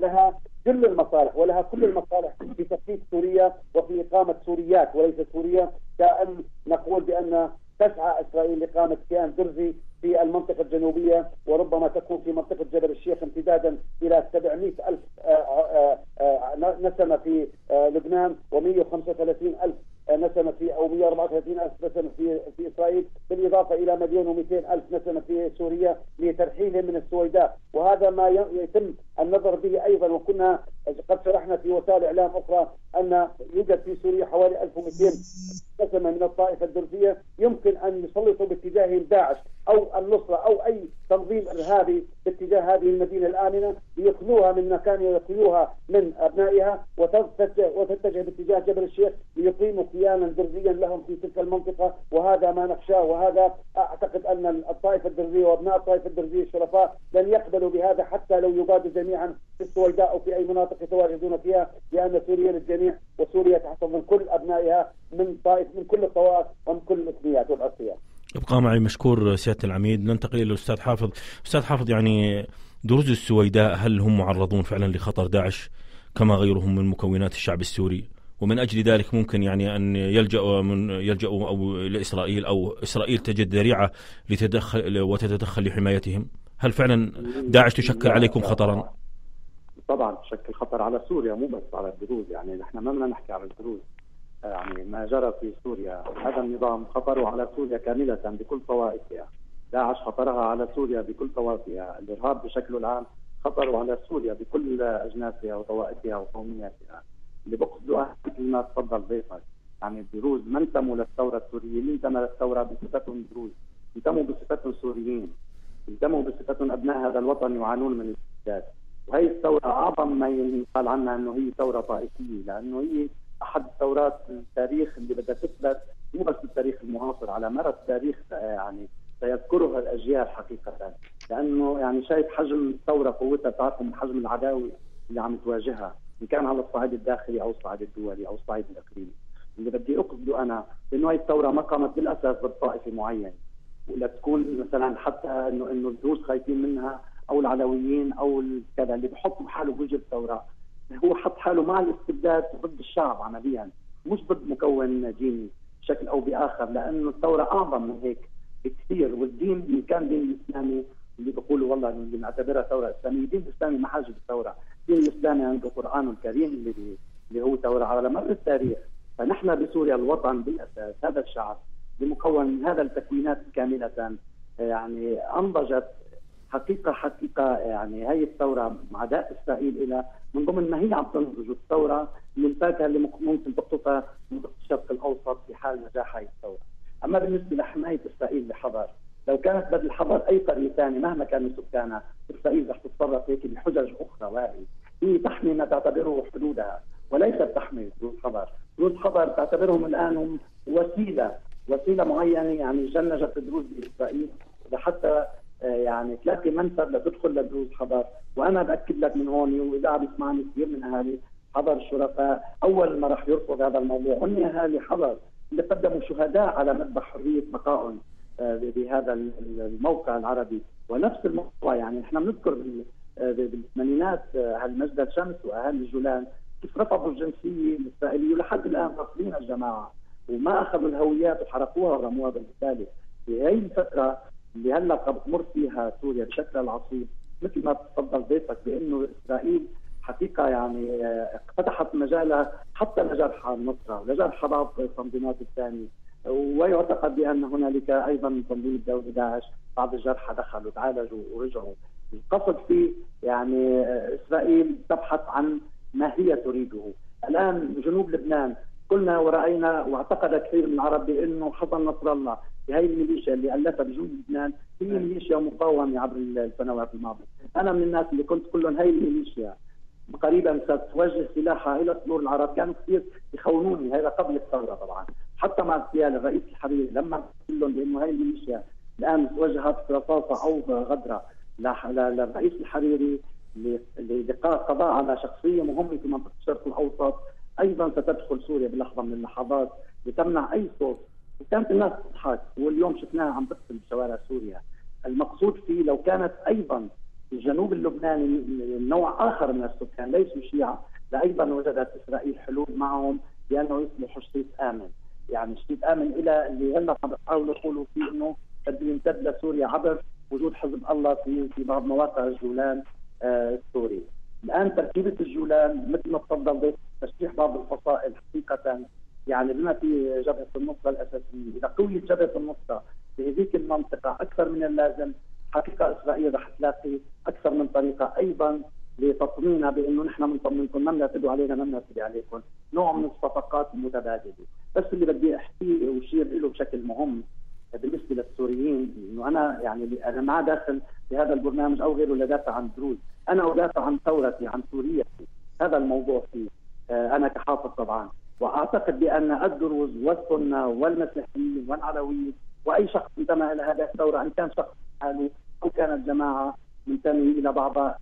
لها كل المصالح ولها كل المصالح في تفكيك سوريا وفي إقامة سوريات وليس سوريا كأن نقول بأن تسعى إسرائيل لإقامة كيان درزي في المنطقة الجنوبية وربما تكون في منطقة جبل الشيخ امتدادا إلى 700 ألف آه، آه، آه، نسمة في لبنان و135 ألف نسمة في أو 134 ألف نسمة في في إسرائيل بالإضافة إلى مليون و200 ألف نسمة في سوريا لترحيلهم من السويداء. وهذا ما يتم النظر به أيضا وكنا قد شرحنا في وسائل إعلام أخرى أن يوجد في سوريا حوالي 1200 نسمة من الطائفة الدرزية يمكن أن يسلطوا باتجاههم داعش. أو النصرة أو أي تنظيم إرهابي باتجاه هذه المدينة الآمنة ليخلوها من مكان يخلوها من أبنائها وتتجه باتجاه جبل الشيخ ليقيموا كيانا درزيا لهم في تلك المنطقة. وهذا ما نخشاه. وهذا أعتقد أن الطائفة الدرزية وأبناء الطائفة الدرزية الشرفاء لن يقبلوا بهذا حتى لو يبادوا جميعا في السويداء أو في أي مناطق يتواجدون فيها لأن سوريا للجميع وسوريا تحتضن كل أبنائها من طائف من كل الطوائف ومن كل الإثنيات والعصيات ابقى معي مشكور سيادة العميد. ننتقل إلى الأستاذ حافظ. أستاذ حافظ يعني دروز السويداء هل هم معرضون فعلا لخطر داعش كما غيرهم من مكونات الشعب السوري؟ ومن أجل ذلك ممكن يعني أن يلجأوا من يلجأوا أو لاسرائيل أو إسرائيل تجد ذريعة لتدخل وتتدخل لحمايتهم؟ هل فعلا داعش تشكل عليكم خطرا؟ طبعا تشكل خطر على سوريا مو بس على الدروز. يعني نحن ما بدنا نحكي على الدروز. يعني ما جرى في سوريا. هذا النظام خطره على سوريا كاملة بكل طوائفها. داعش خطرها على سوريا بكل طوائفها. الإرهاب بشكله العام خطره على سوريا بكل أجناسها وطوائفها وقومياتها. اللي بقصده مثل ما تفضل ضيفك يعني الدروز ما انتموا للثورة السورية؟ اللي انتمى للثورة بصفتهم دروز انتموا بصفتهم سوريين. انتموا بصفتهم أبناء هذا الوطن يعانون من الاستبداد وهي الثورة أعظم ما يقال عنها أنه هي ثورة طائفية لأنه هي أحد ثورات التاريخ اللي بدها تثبت مو بس التاريخ المعاصر على مر التاريخ يعني سيذكرها الأجيال حقيقة. لأنه يعني شايف حجم الثورة قوتها بتعرفوا حجم العداوة اللي عم تواجهها إن كان على الصعيد الداخلي أو الصعيد الدولي أو الصعيد الإقليمي. اللي بدي أقصده أنا إنه هي الثورة ما قامت بالأساس ضد طائفة معينة. ولا تكون مثلا حتى انه إنه الدروز خايفين منها أو العلويين أو كذا اللي بحطوا حاله بوجه الثورة. هو حط حاله مع الاستبداد ضد الشعب عمليا مش ضد مكون ديني بشكل أو بآخر لأنه الثورة أعظم من هيك بكثير والدين اللي كان دين الإسلامي اللي بيقولوا والله اللي بنعتبرها ثورة إسلامية، الدين الإسلامي ما حاجة الثوره، الدين الإسلامي عنده القرآن الكريم اللي اللي هو ثورة على مر التاريخ، فنحن بسوريا الوطن بالأساس هذا الشعب بمكون هذا التكوينات كاملة يعني أنضجت حقيقة حقيقة يعني هي الثورة عداء إسرائيل إلى من ضمن ما هي عم تنضج الثورة من الفاكهه اللي ممكن تقطفها من الشرق الأوسط في حال نجاح هي الثورة. أما بالنسبة لحماية إسرائيل لحضر لو كانت بدل حضر أي قرية ثانية مهما كانوا سكانها إسرائيل رح تتصرف هيك بحجج أخرى واري هي تحمي ما تعتبره حدودها وليست تحمي حدود حضر، حدود حضر تعتبرهم الآن هم وسيلة وسيلة معينة يعني جنجت الدروز بإسرائيل. لحتى يعني تلاقي منفذ لتدخل لدروز حضر وأنا بأكد لك من هون وإذا عم يسمعني كثير من أهالي حضر الشرفاء أول ما راح يرفض هذا الموضوع هم أهالي حضر اللي قدموا شهداء على مذبح حرية بقائهم آه، بهذا الموقع العربي. ونفس الموضوع يعني إحنا بنذكر آه، بالثمانينات هالمجد الشمس وأهالي الجولان كيف رفضوا الجنسية الإسرائيلية ولحد الآن رافضين الجماعة وما أخذوا الهويات وحرقوها ورموها بالتالي. في هي الفترة اللي هلا قد تمر فيها سوريا بشكل العصيب. مثل ما تفضل ضيفك بأنه إسرائيل حقيقة يعني آه، فتحت مجالها حتى لجرحى النصره ولجرح بعض التنظيمات الثانية. ويعتقد بأن هنالك أيضا تنظيم الدولي داعش. بعض الجرحى دخلوا تعالجوا ورجعوا. القصد فيه يعني آه، إسرائيل تبحث عن ما هي تريده. الآن جنوب لبنان قلنا ورأينا واعتقد كثير من العرب بأنه حصل نصر الله. بهي الميليشيا اللي ألفها بجنوب لبنان هي ميليشيا مقاومة عبر السنوات الماضية، أنا من الناس اللي كنت كل لهم هي الميليشيا قريبا ستوجه سلاحها إلى صدور العرب. كانوا كثير يخونوني. هذا قبل الثورة طبعا. حتى مع اغتيال الرئيس الحريري لما قلت لهم بأنه هي الميليشيا الآن وجهت رصاصه أو غدره للرئيس الحريري لقضاء على شخصية مهمة في منطقة الشرق الأوسط. أيضا ستدخل سوريا بلحظة من اللحظات لتمنع أي صوت وكانت الناس تضحك. واليوم شفناها عم تقتل بشوارع سوريا. المقصود فيه لو كانت أيضا الجنوب اللبناني نوع آخر من السكان ليسوا شيعة لايضا وجدت إسرائيل حلول معهم بأنه يصبحوا شريط آمن. يعني شريط آمن إلى اللي هلا عم بيحاولوا يقولوا فيه إنه بده يمتد لسوريا عبر وجود حزب الله في في بعض مواقع الجولان آه السوري. الآن تركيبة الجولان مثل ما تفضل تشريح بعض الفصائل حقيقة يعني بما في جبهة النصرة الأساسية، إذا قويت جبهة النصرة في هذيك المنطقة أكثر من اللازم حقيقة إسرائيل رح تلاقي أكثر من طريقة أيضا لتطمينها بأنه نحن بنطمنكم ما بنعتدوا علينا ما بنعتدي عليكم، نوع من الصفقات المتبادلة، بس اللي بدي احكيه وأشير له بشكل مهم بالنسبة للسوريين إنه أنا يعني أنا ما داخل بهذا البرنامج أو غيره لدافع عن دروز، أنا أدافع عن ثورتي عن سوريا. هذا الموضوع فيه. آه، أنا كحافظ طبعا. وأعتقد بأن الدروز والسنة والمسيحيين والعلويين وأي شخص انتمى إلى هذه الثورة إن كان شخص حالي أو كانت جماعة منتمي إلى بعضها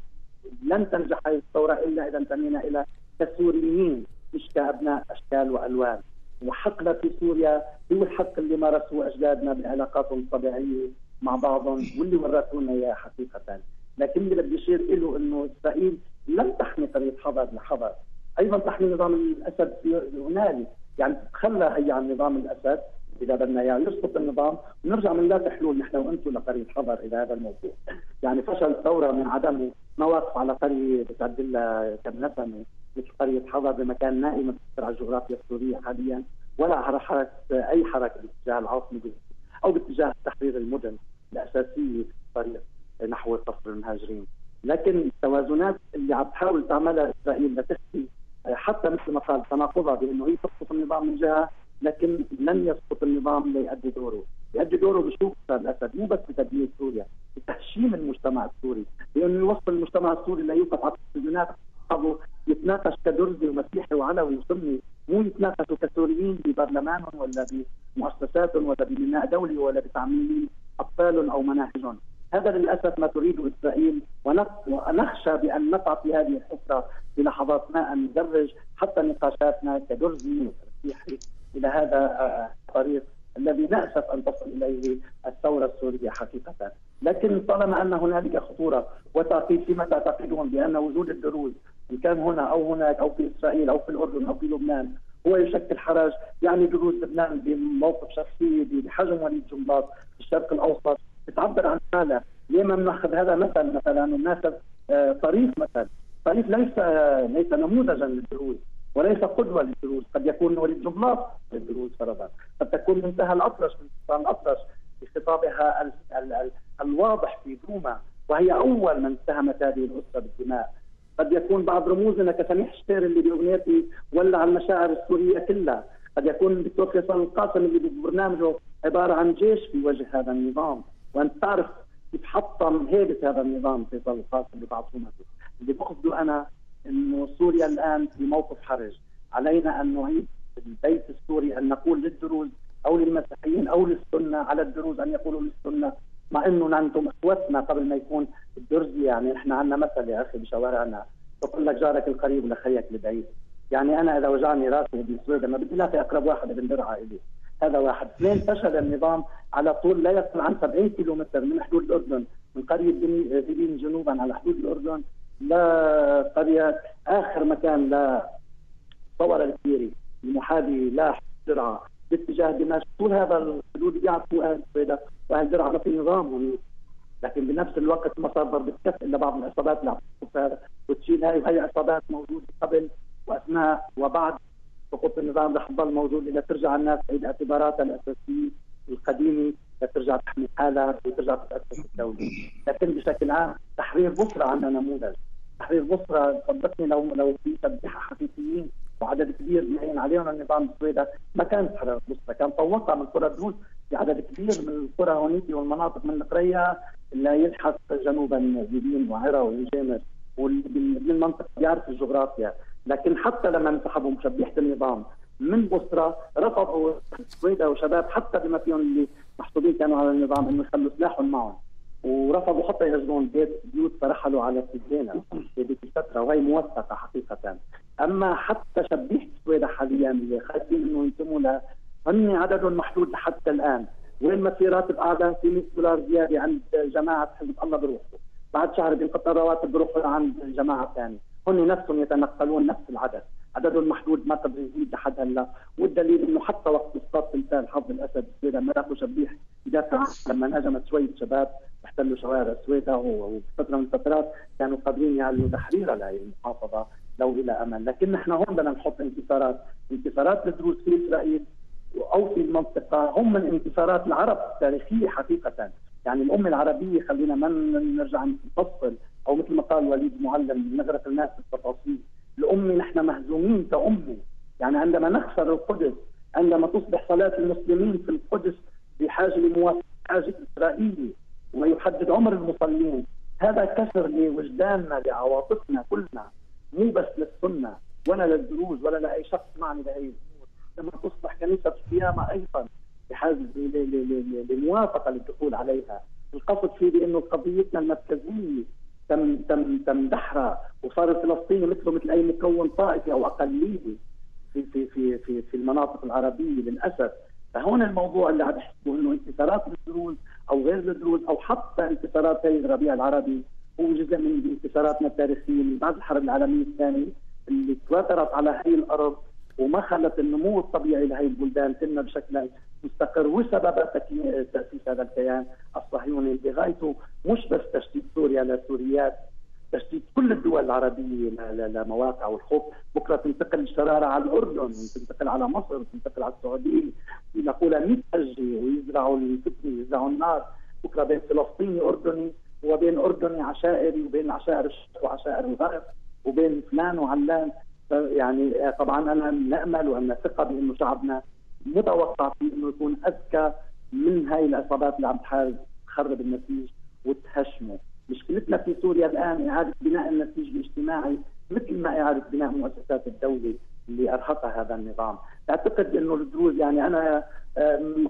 لن تنجح هذه الثورة إلا إذا انتمينا إلى كسوريين مش كابناء أشكال وألوان. وحقنا في سوريا هو الحق اللي مارسه أجدادنا بعلاقاتهم الطبيعية مع بعضهم واللي ورثونا إياه حقيقة. لكن اللي بدي اشير له إنه إسرائيل لم تحمي طريق حضر لحضر. أيضا تحمي نظام الأسد هنالك يعني تخلى هي عن نظام الأسد إذا بدنا إياه. يسقط النظام. ونرجع من لا حلول نحن وأنتم لقريه حضر إلى هذا الموضوع. يعني فشل الثورة من عدمه ما واقف على قرية بتعد لها كم نسمه مثل قرية حضر بمكان نائم على الجغرافيا السورية حاليا. ولا حركة أي حركة باتجاه العاصمة أو باتجاه تحرير المدن الأساسية في الطريق نحو قصر المهاجرين. لكن التوازنات اللي عم تحاول تعملها إسرائيل لتخفي حتى مثل ما قال تناقضها بانه هي تسقط النظام من جهة لكن لن يسقط النظام ليؤدي دوره، يؤدي دوره بشو؟ الاسد مو بس بتدمير سوريا، بتهشيم المجتمع السوري، بانه يوصل المجتمع السوري ليوقف على السجنات يتناقش كدرزي ومسيحي وعلوي وسني. مو يتناقشوا كسوريين ببرلمانهم ولا بمؤسساتهم ولا ببناء دولي ولا بتعميم اطفالهم أو مناهجهم، هذا للأسف ما تريده إسرائيل ونخشى بأن نقع في هذه الحفرة في لحظات ما أن ندرج حتى نقاشاتنا كدرزي مسيحي إلى هذا الطريق الذي نأسف أن تصل إليه الثورة السورية حقيقة، لكن طالما أن هنالك خطورة وتعقيد فيما تعتقدون بأن وجود الدروز إن كان هنا أو هناك أو في إسرائيل أو في الأردن أو في لبنان هو يشكل حرج يعني دروز لبنان بموقف شخصي بحجم وليد جنباط في الشرق الأوسط بتعبر عن حالها ليه ما بناخذ هذا مثل؟ مثلا وناخذ آه، طريق مثل طريق ليس ليس نموذجا للدروز وليس قدوة للدروز قد يكون وليد جبلاط للدروز فرضا. قد تكون منتهى الأطرش من سلطان الأطرش بخطابها ال ال ال الواضح في دوما وهي أول من اتهمت هذه الأسرة بالدماء. قد يكون بعض رموزنا كسميح شتير اللي بأغنيتي ولع المشاعر السورية كلها. قد يكون الدكتور فيصل القاسم اللي ببرنامجه عبارة عن جيش في وجه هذا النظام. وانت تعرف كيف حطم هيبه هذا النظام فيصل القاسم بتعصمته اللي بقصده أنا إنه سوريا الآن في موقف حرج. علينا أن نعيد البيت السوري أن نقول للدروز أو للمسيحيين أو للسنة على الدروز أن يقولوا للسنة. مع إنه أنتم أخوتنا قبل ما يكون الدرزي يعني نحن عندنا مثل يا أخي بشوارعنا. بقول لك جارك القريب لخيك البعيد يعني أنا إذا وجعني راسي بالسويد ما بدي لاقي أقرب واحد ابن درعا إلي. هذا واحد. اثنين فشل النظام على طول لا يقل عن 70 كيلو متر من حدود الأردن من قرية دبين جنوبا على حدود الأردن لقريه آخر مكان ل صور الكبيري المحاذي لا درعا. باتجاه دمشق طول هذا الحدود بيعرفوا أهل السويدة وأهل درعا ما في نظام. لكن بنفس الوقت ما صار ضرب كف إلا بعض العصابات اللي وتشيل هاي وهي عصابات موجودة قبل وأثناء وبعد سقوط النظام رح تضل موجود إلى ترجع الناس تعيد اعتباراتها الأساسية القديمة لترجع تحمي حالها وترجع تتأسس الدولة، لكن بشكل عام تحرير بصره عندنا نموذج، تحرير بصره صدقني لو لو في تسبيحه حقيقيين وعدد كبير بيعين عليهم النظام السويدة ما كانت حرر بصره، كان طوقها من قرى دروز عدد كبير من القرى هونيك والمناطق من القرية لا يلحق جنوبا زيدين وعرا والجامر والمنطقة بيعرف الجغرافيا. لكن حتى لما انسحبوا مشبيحه النظام من بصرة رفضوا سويدا وشباب حتى بما فيهم اللي محسوبين كانوا على النظام إنه يخلوا سلاحهم معهم. ورفضوا حتى يهجرون بيت بيوت فرحلوا على سجينة في الفترة وهي موثقة حقيقة. أما حتى شبيحه سويدا حاليا اللي خايفين إنه ينتموا لها هن عددهم محدود لحتى الآن. وين مسيرات الاعلام في 100 دولار زيادة عند جماعة حزب الله بروحوا بعد شهر بينقطع الرواتب بروحوا عند جماعة ثانية. هن نفسهم يتنقلون نفس العدد. عددهم محدود ما يزيد لحد هلا. والدليل إنه حتى وقت اسقاط تمثال حظ الأسد سويدا ما راحوا شبيح يدافع لما هاجمت شوية شباب احتلوا شوارع سويدا وفترة من الفترات كانوا قادرين يعلنوا تحريرها لهي المحافظه لو إلى أمل، لكن نحن هون بدنا نحط انتصارات، انتصارات الدروز في إسرائيل أو في المنطقة. هم من انتصارات العرب التاريخية حقيقة، يعني الأمة العربية خلينا ما نرجع نفصل أو مثل ما قال وليد معلم نغرق الناس بالتفاصيل الامه نحن مهزومين كامه يعني عندما نخسر القدس عندما تصبح صلاة المسلمين في القدس بحاجة لموافقة حاجة اسرائيلي ويحدد عمر المصلين هذا كسر لوجداننا لعواطفنا كلنا. مو بس للسنة ولا للدروز ولا لأي شخص معني بهي الأمور. لما تصبح كنيسة الصيامه أيضا بحاجة لموافقة للدخول عليها. القصد فيه بأنه قضيتنا المركزية تم تم تم دحرها. وصار الفلسطيني مثله مثل أي مكون طائفي أو اقليه في في في في في المناطق العربية للأسف. فهون الموضوع اللي عم يحكوا إنه انتصارات الدروز أو غير الدروز أو حتى انتصارات هي الربيع العربي هو جزء من انتصاراتنا التاريخية. من بعد الحرب العالمية الثانية اللي تواترت على هي الأرض وما خلت النمو الطبيعي لهي البلدان تنمى بشكل مستقر. وسبب تاسيس هذا الكيان الصهيوني اللي غايته مش بس تشتيت سوريا لسوريات تشتيت كل الدول العربية لمواقع والخوف. بكرة تنتقل الشرارة على الأردن تنتقل على مصر تنتقل على السعودية. نقول 100 حجه ويزرعوا الفتنة يزرعوا النار. بكرة بين فلسطيني أردني وبين أردني عشائري وبين عشائر الشرق وعشائر الغرب وبين فلان وعلان. يعني طبعا أنا نأمل وأن ثقه بانه شعبنا متوقع فيه أنه يكون أذكى من هاي العصابات اللي عم تخرب النسيج وتهشمه، مشكلتنا في سوريا الآن إعادة بناء النسيج الاجتماعي مثل ما إعادة بناء مؤسسات الدولة اللي أرهقها هذا النظام، أعتقد أنه الدروز يعني أنا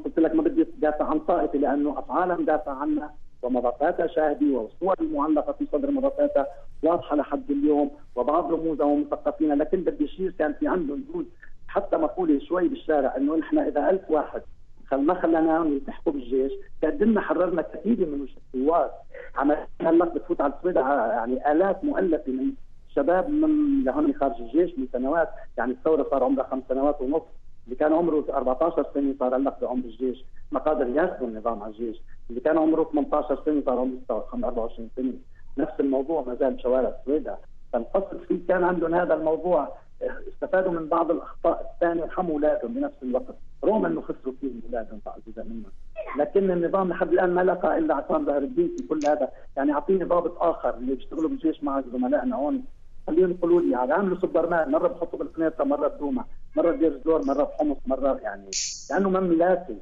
قلت لك ما بدي ادافع عن طائفة لأنه افعالها مدافع عنها. ومضافاتها شاهدة والصور المعلقة في صدر مضافاتها واضحة لحد اليوم وبعض رموزها مثقفين لكن بدي أشير كان في عندهم جزء حتى مقولة شوي بالشارع إنه نحن إذا ألف واحد ما خليناهم يلتحقوا بالجيش قدمنا حررنا كثير من الثوار عملنا هلأ بتفوت على السويد يعني آلاف مؤلفة من شباب من لهون خارج الجيش من سنوات يعني الثورة صار عمرها خمس سنوات ونص. اللي كان عمره 14 سنة صار هلا بعمر الجيش. ما قادر ياخذوا النظام على الجيش. اللي كان عمره 18 سنة صار عمره 24 سنة. نفس الموضوع ما زال بشوارع السويدة فالقصد فيه كان عندهم هذا الموضوع استفادوا من بعض الأخطاء الثانية وحموا أولادهم بنفس الوقت. رغم إنه خسروا من أولادهم بعض جزء منهم. لكن النظام لحد الآن ما لقى إلا عصام ظهر الدين في كل هذا. يعني أعطيني ضابط آخر اللي بيشتغلوا بالجيش مع زملائنا هون. خليهم يقولوا لي يعني عاملوا سوبرمان مرة بحطوا بالقنيطه مرة بدوما مرة بدير زلور مرة بحمص مرة يعني لأنه مملاتي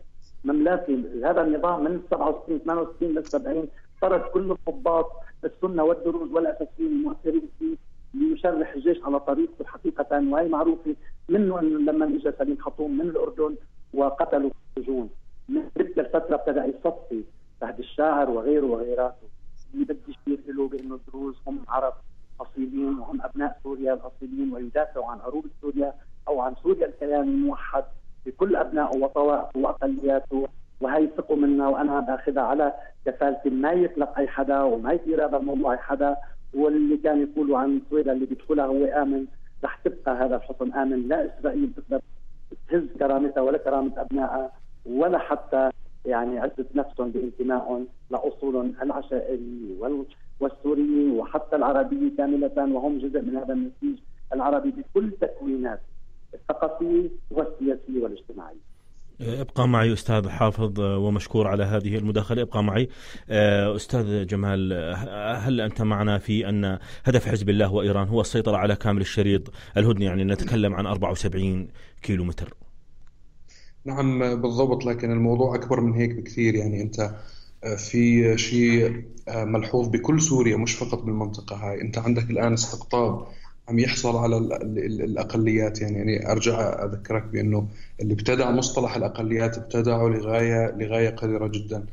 مملاتي هذا النظام من 67 68 ل 70 طرد كل الضباط السنة والدروز والأساسيين المؤثرين فيه ليشرح الجيش على طريقته حقيقة وهي معروفة منه إنه لما اجى سليم خطوم من الأردن وقتلوا السجون. من تلك الفترة ابتدى يصفي فهد الشاعر وغيره وغيراته. اللي بدي اشير له بأنه الدروز هم عرب. اصيلين وهم أبناء سوريا الأصيلين ويدافعوا عن عروبه سوريا أو عن سوريا الكيان الموحد بكل ابنائه وطوائفه واقلياته وهي ثقوا منا وأنا باخذها على كفالتي ما يطلق أي حدا وما يصير هذا الموضوع أي حدا. واللي كان يقولوا عن سوريا اللي بيدخلها هو آمن. رح تبقى هذا الحصن آمن. لا إسرائيل تقدر تهز كرامتها ولا كرامة أبنائها ولا حتى يعني عزة نفسهم بانتمائهم لأصولهم العشائرية والسوريه وحتى العربية كاملة وهم جزء من هذا النسيج العربي بكل تكويناته الثقافيه والسياسيه والاجتماعيه. ابقى معي أستاذ حافظ ومشكور على هذه المداخلة. ابقى معي. آه، أستاذ جمال هل أنت معنا في أن هدف حزب الله وإيران هو السيطرة على كامل الشريط الهدنه يعني نتكلم عن 74 كيلو متر نعم بالضبط لكن الموضوع أكبر من هيك بكثير. يعني أنت آه، في شيء آه، ملحوظ بكل سوريا مش فقط بالمنطقة هاي. انت عندك الآن استقطاب عم يحصل على الأقليات. يعني يعني أرجع أذكرك بأنه اللي ابتدع مصطلح الأقليات ابتدعه لغاية لغاية قذره جدا.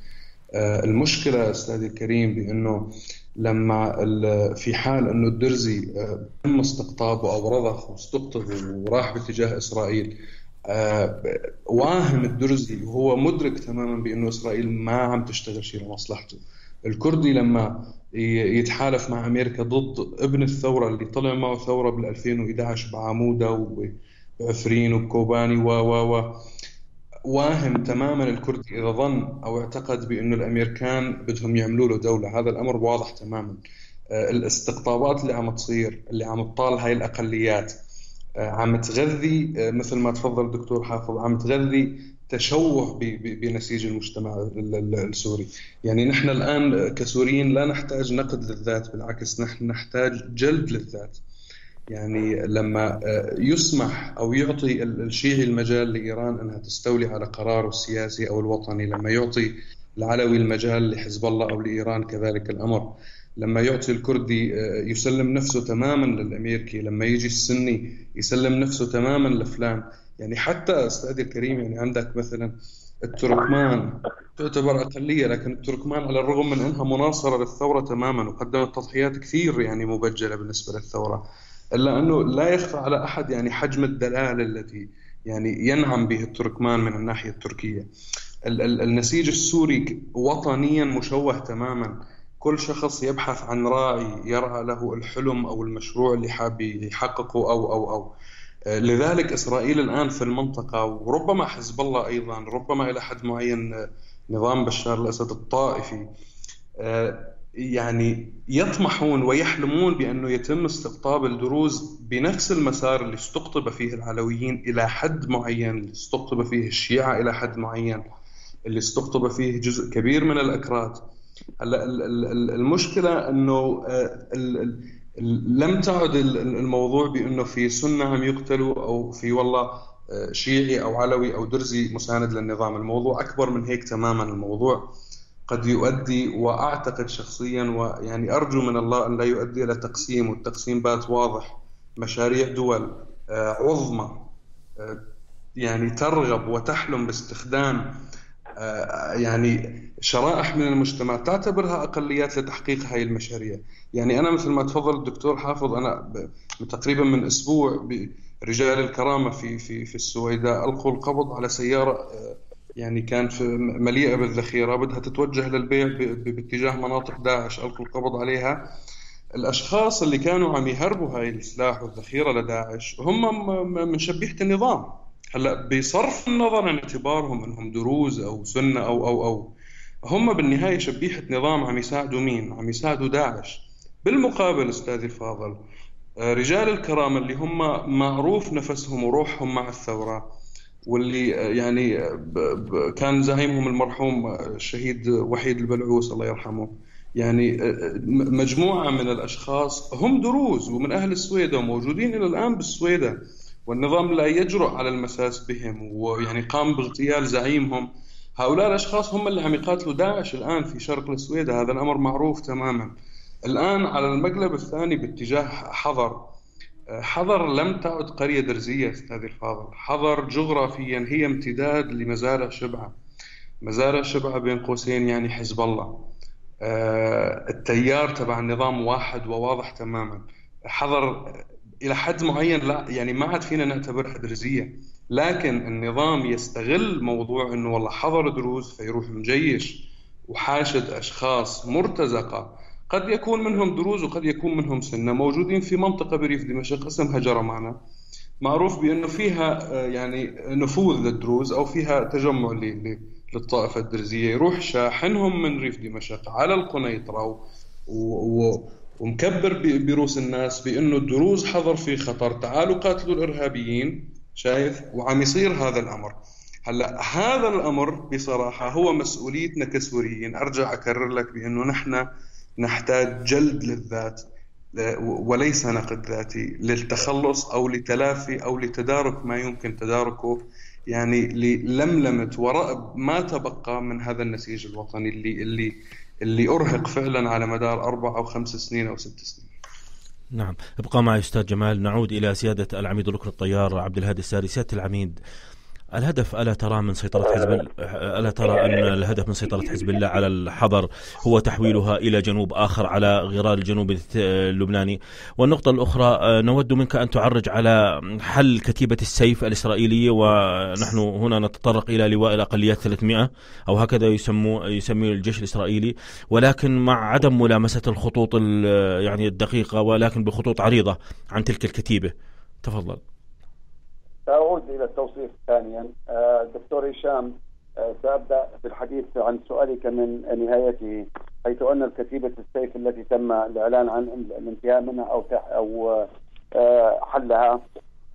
آه، المشكلة أستاذي الكريم بأنه لما في حال أنه الدرزي آه، تم استقطابه أو رضخ واستقطب وراح باتجاه إسرائيل آه، واهم الدرزي وهو مدرك تماما بأنه إسرائيل ما عم تشتغل شيء لمصلحته. الكردي لما يتحالف مع أمريكا ضد ابن الثورة اللي طلع معه ثورة بال 2011 بعمودة وبعفرين وبكوباني و و و واهم تماما الكردي إذا ظن أو اعتقد بأنه الأمريكان بدهم يعملوا له دولة. هذا الأمر واضح تماما. آه، الاستقطابات اللي عم تصير اللي عم تطال هاي الأقليات آه، عم تغذي آه، مثل ما تفضل الدكتور حافظ عم تغذي تشوه بنسيج المجتمع السوري. يعني نحن الآن كسوريين لا نحتاج نقد للذات بالعكس نحن نحتاج جلد للذات. يعني لما آه، يسمح أو يعطي الشيعي المجال لإيران أنها تستولي على قراره السياسي أو الوطني لما يعطي العلوي المجال لحزب الله أو لإيران كذلك الأمر. لما يعطي الكردي آه، يسلم نفسه تماما للأمريكي لما يجي السني يسلم نفسه تماما لفلان يعني حتى استاذي الكريم يعني عندك مثلا التركمان تعتبر أقلية لكن التركمان على الرغم من إنها مناصرة للثورة تماما وقدمت تضحيات كثير يعني مبجلة بالنسبة للثورة إلا أنه لا يخفى على أحد يعني حجم الدلاله التي يعني ينعم به التركمان من الناحية التركية. النسيج السوري وطنيا مشوه تماما كل شخص يبحث عن راعي يرعى له الحلم أو المشروع اللي حاب يحققه أو أو أو. لذلك إسرائيل الآن في المنطقة وربما حزب الله أيضا ربما إلى حد معين نظام بشار الأسد الطائفي يعني يطمحون ويحلمون بأنه يتم استقطاب الدروز بنفس المسار اللي استقطب فيه العلويين إلى حد معين اللي استقطب فيه الشيعة إلى حد معين اللي استقطب فيه جزء كبير من الأكراد. هلا المشكلة أنه لم تعد الموضوع بإنه في سنة عم يقتلوا أو في والله آه، شيعي أو علوي أو درزي مساند للنظام، الموضوع أكبر من هيك تماما، الموضوع قد يؤدي وأعتقد شخصيا ويعني أرجو من الله أن لا يؤدي إلى تقسيم والتقسيم بات واضح. مشاريع دول آه، عظمى آه، يعني ترغب وتحلم باستخدام آه، يعني شرائح من المجتمع تعتبرها أقليات لتحقيق هاي المشاريع. يعني أنا مثل ما تفضل الدكتور حافظ أنا تقريبا من أسبوع رجال الكرامة في في في السويداء ألقوا القبض على سيارة آه، يعني كانت مليئة بالذخيرة بدها تتوجه للبيع باتجاه مناطق داعش ألقوا القبض عليها. الأشخاص اللي كانوا عم يهربوا هاي السلاح والذخيرة لداعش هم من شبيحة النظام. هلأ بصرف النظر عن اعتبارهم أنهم دروز أو سنة أو أو أو هم بالنهاية شبيحه نظام عم يساعدوا مين؟ عم يساعدوا داعش. بالمقابل أستاذي الفاضل رجال الكرامة اللي هم معروف نفسهم وروحهم مع الثورة واللي يعني كان زعيمهم المرحوم الشهيد وحيد البلعوس الله يرحمه. يعني مجموعة من الأشخاص هم دروز ومن أهل السويدة وموجودين إلى الآن بالسويدة. والنظام لا يجرؤ على المساس بهم ويعني قام باغتيال زعيمهم. هؤلاء الأشخاص هم اللي عم يقاتلوا داعش الآن في شرق السويدة هذا الأمر معروف تماما. الآن على المقلب الثاني باتجاه حضر. حضر لم تعد قرية درزية أستاذ الفاضل. حضر جغرافيا هي امتداد لمزارع شبعة. مزارع شبعة بين قوسين يعني حزب الله. آه، التيار تبع النظام واحد وواضح تماما. حضر إلى حد معين لا يعني ما عاد فينا نعتبرها درزية. لكن النظام يستغل موضوع إنه والله حضر دروز فيروح مجيش وحاشد أشخاص مرتزقة. قد يكون منهم دروز وقد يكون منهم سنة. موجودين في منطقة بريف دمشق اسمها جرمانة. معروف بأنه فيها آه، يعني نفوذ للدروز أو فيها تجمع للطائفة الدرزية. يروح شاحنهم من ريف دمشق على القنيطره. و... ومكبر بروس الناس بأنه الدروز حضر في خطر. تعالوا قاتلوا الارهابيين شايف؟ وعم يصير هذا الأمر. هلأ هذا الأمر بصراحة هو مسؤوليتنا كسوريين. أرجع أكرر لك بأنه نحن نحتاج جلد للذات وليس نقد ذاتي للتخلص أو لتلافي أو لتدارك ما يمكن تداركه يعني للملمه وراء ما تبقى من هذا النسيج الوطني اللي اللي اللي أرهق فعلا على مدار أربع أو خمس سنين أو ست سنين. نعم. ابقى معي أستاذ جمال. نعود إلى سيادة العميد الركن الطيار عبد الهادي الساري سيادة العميد. الهدف ألا ترى من سيطرة حزب ألا ترى أن الهدف من سيطرة حزب الله على الحضر هو تحويلها إلى جنوب آخر على غرار الجنوب اللبناني. والنقطة الأخرى آه، نود منك أن تعرج على حل كتيبة السيف الإسرائيلية ونحن هنا نتطرق إلى لواء الأقليات 300 أو هكذا يسمو يسميه الجيش الإسرائيلي. ولكن مع عدم ملامسة الخطوط يعني الدقيقة ولكن بخطوط عريضة عن تلك الكتيبة. تفضل. سأعود إلى التوصيف ثانيا. آه، دكتور هشام آه، سأبدأ بالحديث عن سؤالك من نهايته حيث أن الكتيبة السيف التي تم الإعلان عن الانتهاء منها أو أو آه، حلها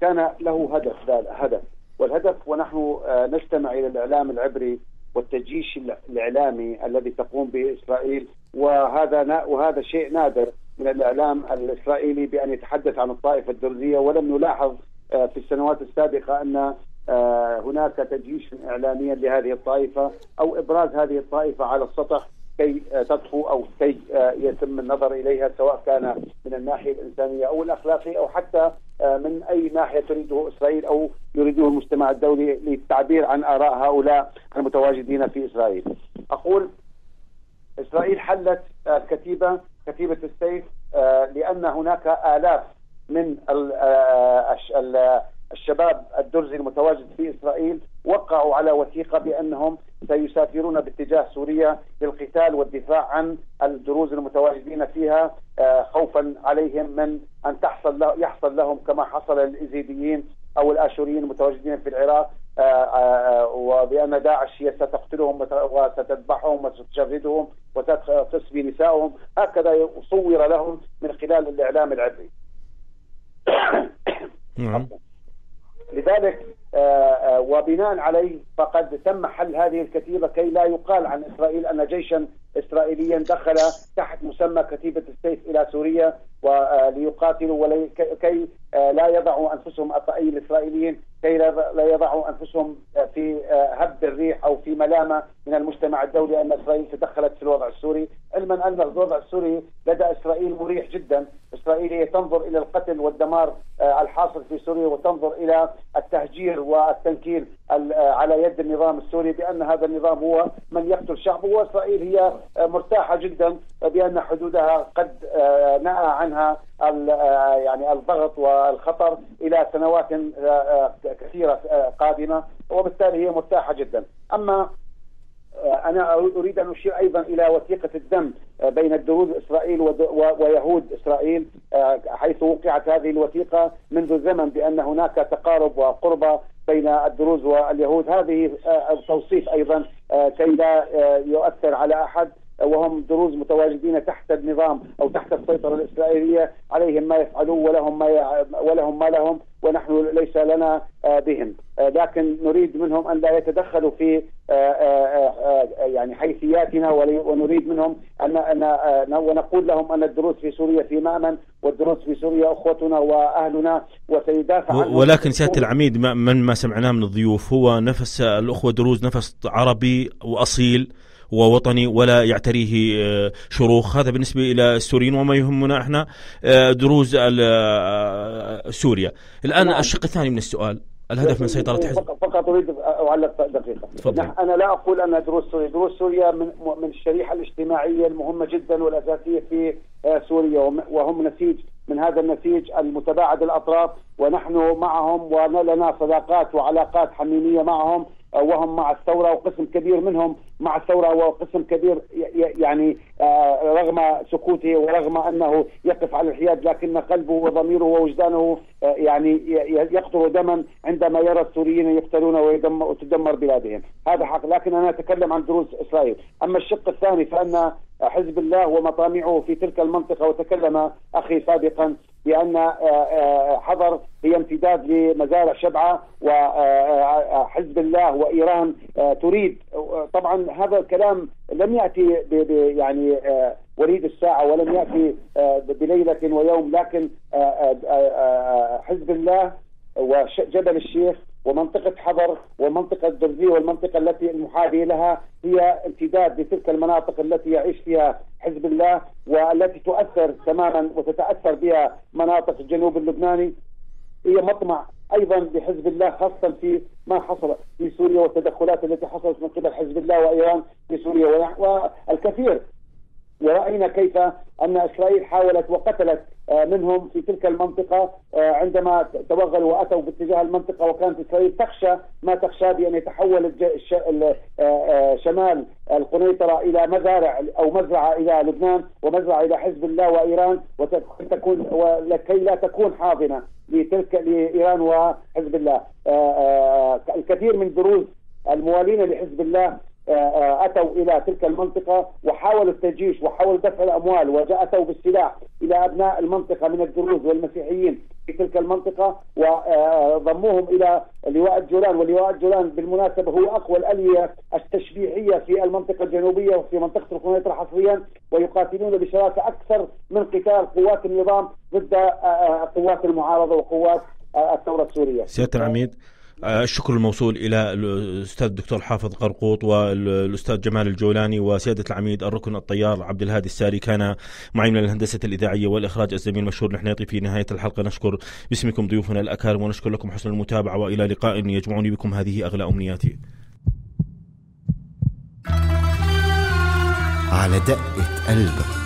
كان له هدف هدف. والهدف ونحن نستمع إلى الإعلام العبري والتجيش الإعلامي الذي تقوم به إسرائيل. وهذا وهذا شيء نادر من الإعلام الإسرائيلي بأن يتحدث عن الطائفة الدرزية ولم نلاحظ في السنوات السابقة أن آه، هناك تجيش اعلاميا لهذه الطائفة أو إبراز هذه الطائفة على السطح كي آه، تطفو أو كي يتم النظر إليها سواء كان من الناحية الإنسانية أو الأخلاقية أو حتى من أي ناحية تريده إسرائيل أو يريده المجتمع الدولي للتعبير عن آراء هؤلاء المتواجدين في إسرائيل. أقول إسرائيل حلت كتيبة كتيبة السيف لأن هناك آلاف من آه، الشباب الدرزي المتواجد في إسرائيل وقعوا على وثيقة بأنهم سيسافرون باتجاه سوريا للقتال والدفاع عن الدروز المتواجدين فيها آه، خوفا عليهم من أن تحصل يحصل لهم كما حصل للازيديين أو الآشوريين المتواجدين في العراق آه، وبأن داعش هي ستقتلهم وستذبحهم وستشردهم وستسبي نسائهم هكذا صور لهم من خلال الإعلام العبري. نعم. لذلك آه، آه، وبناء عليه فقد تم حل هذه الكتيبة كي لا يقال عن إسرائيل أن جيشا إسرائيليا دخل تحت مسمى كتيبة السيف إلى سوريا وليقاتلوا كي آه، لا يضعوا أنفسهم أي الإسرائيليين كي لا يضعوا أنفسهم في هب الريح أو في ملامة من المجتمع الدولي أن إسرائيل تدخلت في الوضع السوري. علما أن الوضع السوري لدى إسرائيل مريح جدا. إسرائيل تنظر إلى القتل والدمار الحاصل في سوريا وتنظر إلى التهجير والتنكيل على يد النظام السوري بأن هذا النظام هو من يقتل شعبه وإسرائيل. هي مرتاحة جدا بأن حدودها قد نأى عنها يعني الضغط والخطر إلى سنوات كثيرة قادمة وبالتالي هي مرتاحة جدا. أما أنا اريد أن أشير أيضا إلى وثيقة الدم بين الدروز إسرائيل ويهود إسرائيل حيث وقعت هذه الوثيقة منذ زمن بأن هناك تقارب وقربه بين الدروز واليهود. هذه توصيف أيضا كي لا يؤثر على أحد. وهم دروز متواجدين تحت النظام أو تحت السيطرة الإسرائيلية عليهم ما يفعلون ولهم ما ولهم ما لهم ونحن ليس لنا بهم. لكن نريد منهم أن لا يتدخلوا في يعني حيثياتنا ونريد منهم ان ونقول لهم أن الدروز في سوريا في مأمن والدروز في سوريا أخوتنا وأهلنا وسيدافع عنهم. ولكن سيادة العميد من ما سمعناه من الضيوف هو نفس الأخوة دروز نفس عربي وأصيل. ووطني ولا يعتريه آه، شروخ هذا بالنسبة إلى السوريين وما يهمنا إحنا آه، دروز آه، سوريا الآن نعم. الشق الثاني من السؤال الهدف من سيطرة حزب فقط أريد أعلق دقيقة فضل. أنا لا أقول أن دروس سوريا دروس سوريا من, من الشريحة الاجتماعية المهمة جدا والأساسية في سوريا وهم نسيج من هذا النسيج المتباعد الأطراف ونحن معهم ولنا صداقات وعلاقات حميمية معهم وهم مع الثورة وقسم كبير منهم مع الثورة وقسم كبير يعني آه، رغم سكوته ورغم أنه يقف على الحياد لكن قلبه وضميره ووجدانه آه، يعني يقطر دما عندما يرى السوريين يقتلون وتدمر بلادهم. هذا حق. لكن أنا أتكلم عن دروس إسرائيل. أما الشق الثاني فأن حزب الله ومطامعه في تلك المنطقة وتكلم أخي سابقا بأن آه، حضر هي امتداد لمزارع شبعة وحزب الله وإيران تريد. طبعا هذا الكلام لم يأتي يعني آه، وريد الساعة ولم يأتي آه، بليلة ويوم لكن آه، حزب الله وجبل الشيخ ومنطقة حضر ومنطقة درزية والمنطقة التي المحاذية لها هي امتداد لتلك المناطق التي يعيش فيها حزب الله والتي تؤثر تماما وتتأثر بها مناطق الجنوب اللبناني. هي مطمع أيضا لحزب الله خاصه في ما حصل في سوريا والتدخلات التي حصلت من قبل حزب الله وإيران في سوريا. والكثير ورأينا كيف أن إسرائيل حاولت وقتلت منهم في تلك المنطقة آه، عندما توغلوا وأتوا باتجاه المنطقة وكانت إسرائيل تخشى ما تخشى بأن يتحول آه، شمال القنيطرة إلى مزارع أو مزرعة إلى لبنان ومزرعة إلى حزب الله وإيران وتكون ولكي لا تكون حاضنة لتلك لإيران وحزب الله. الكثير من دروز الموالين لحزب الله آه، آه، أتوا إلى تلك المنطقة وحاولوا التجيش وحاولوا دفع الأموال واتوا بالسلاح إلى أبناء المنطقة من الدروز والمسيحيين في تلك المنطقة وضموهم إلى لواء الجولان ولواء الجولان بالمناسبة هو أقوى الألية التشريعيه في المنطقة الجنوبية وفي منطقة القنيطرة حصريا ويقاتلون بشراسة أكثر من قتال قوات النظام ضد آه، قوات المعارضة وقوات الثورة السورية. سيادة العميد الشكر الموصول إلى الأستاذ الدكتور حافظ قرقوط والأستاذ جمال الجولاني وسيادة العميد الركن الطيار عبد الهادي الساري كان معي من الهندسة الإذاعية والإخراج الزميل مشهور نحنيطي في نهاية الحلقة نشكر باسمكم ضيوفنا الأكارم ونشكر لكم حسن المتابعة وإلى لقاء يجمعني بكم هذه اغلى أمنياتي. على دقة قلبك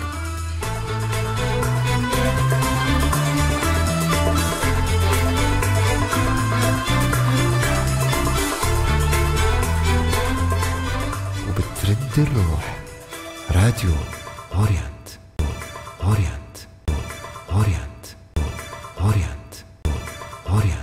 مد الروح راديو اورينت اورينت اورينت اورينت اورينت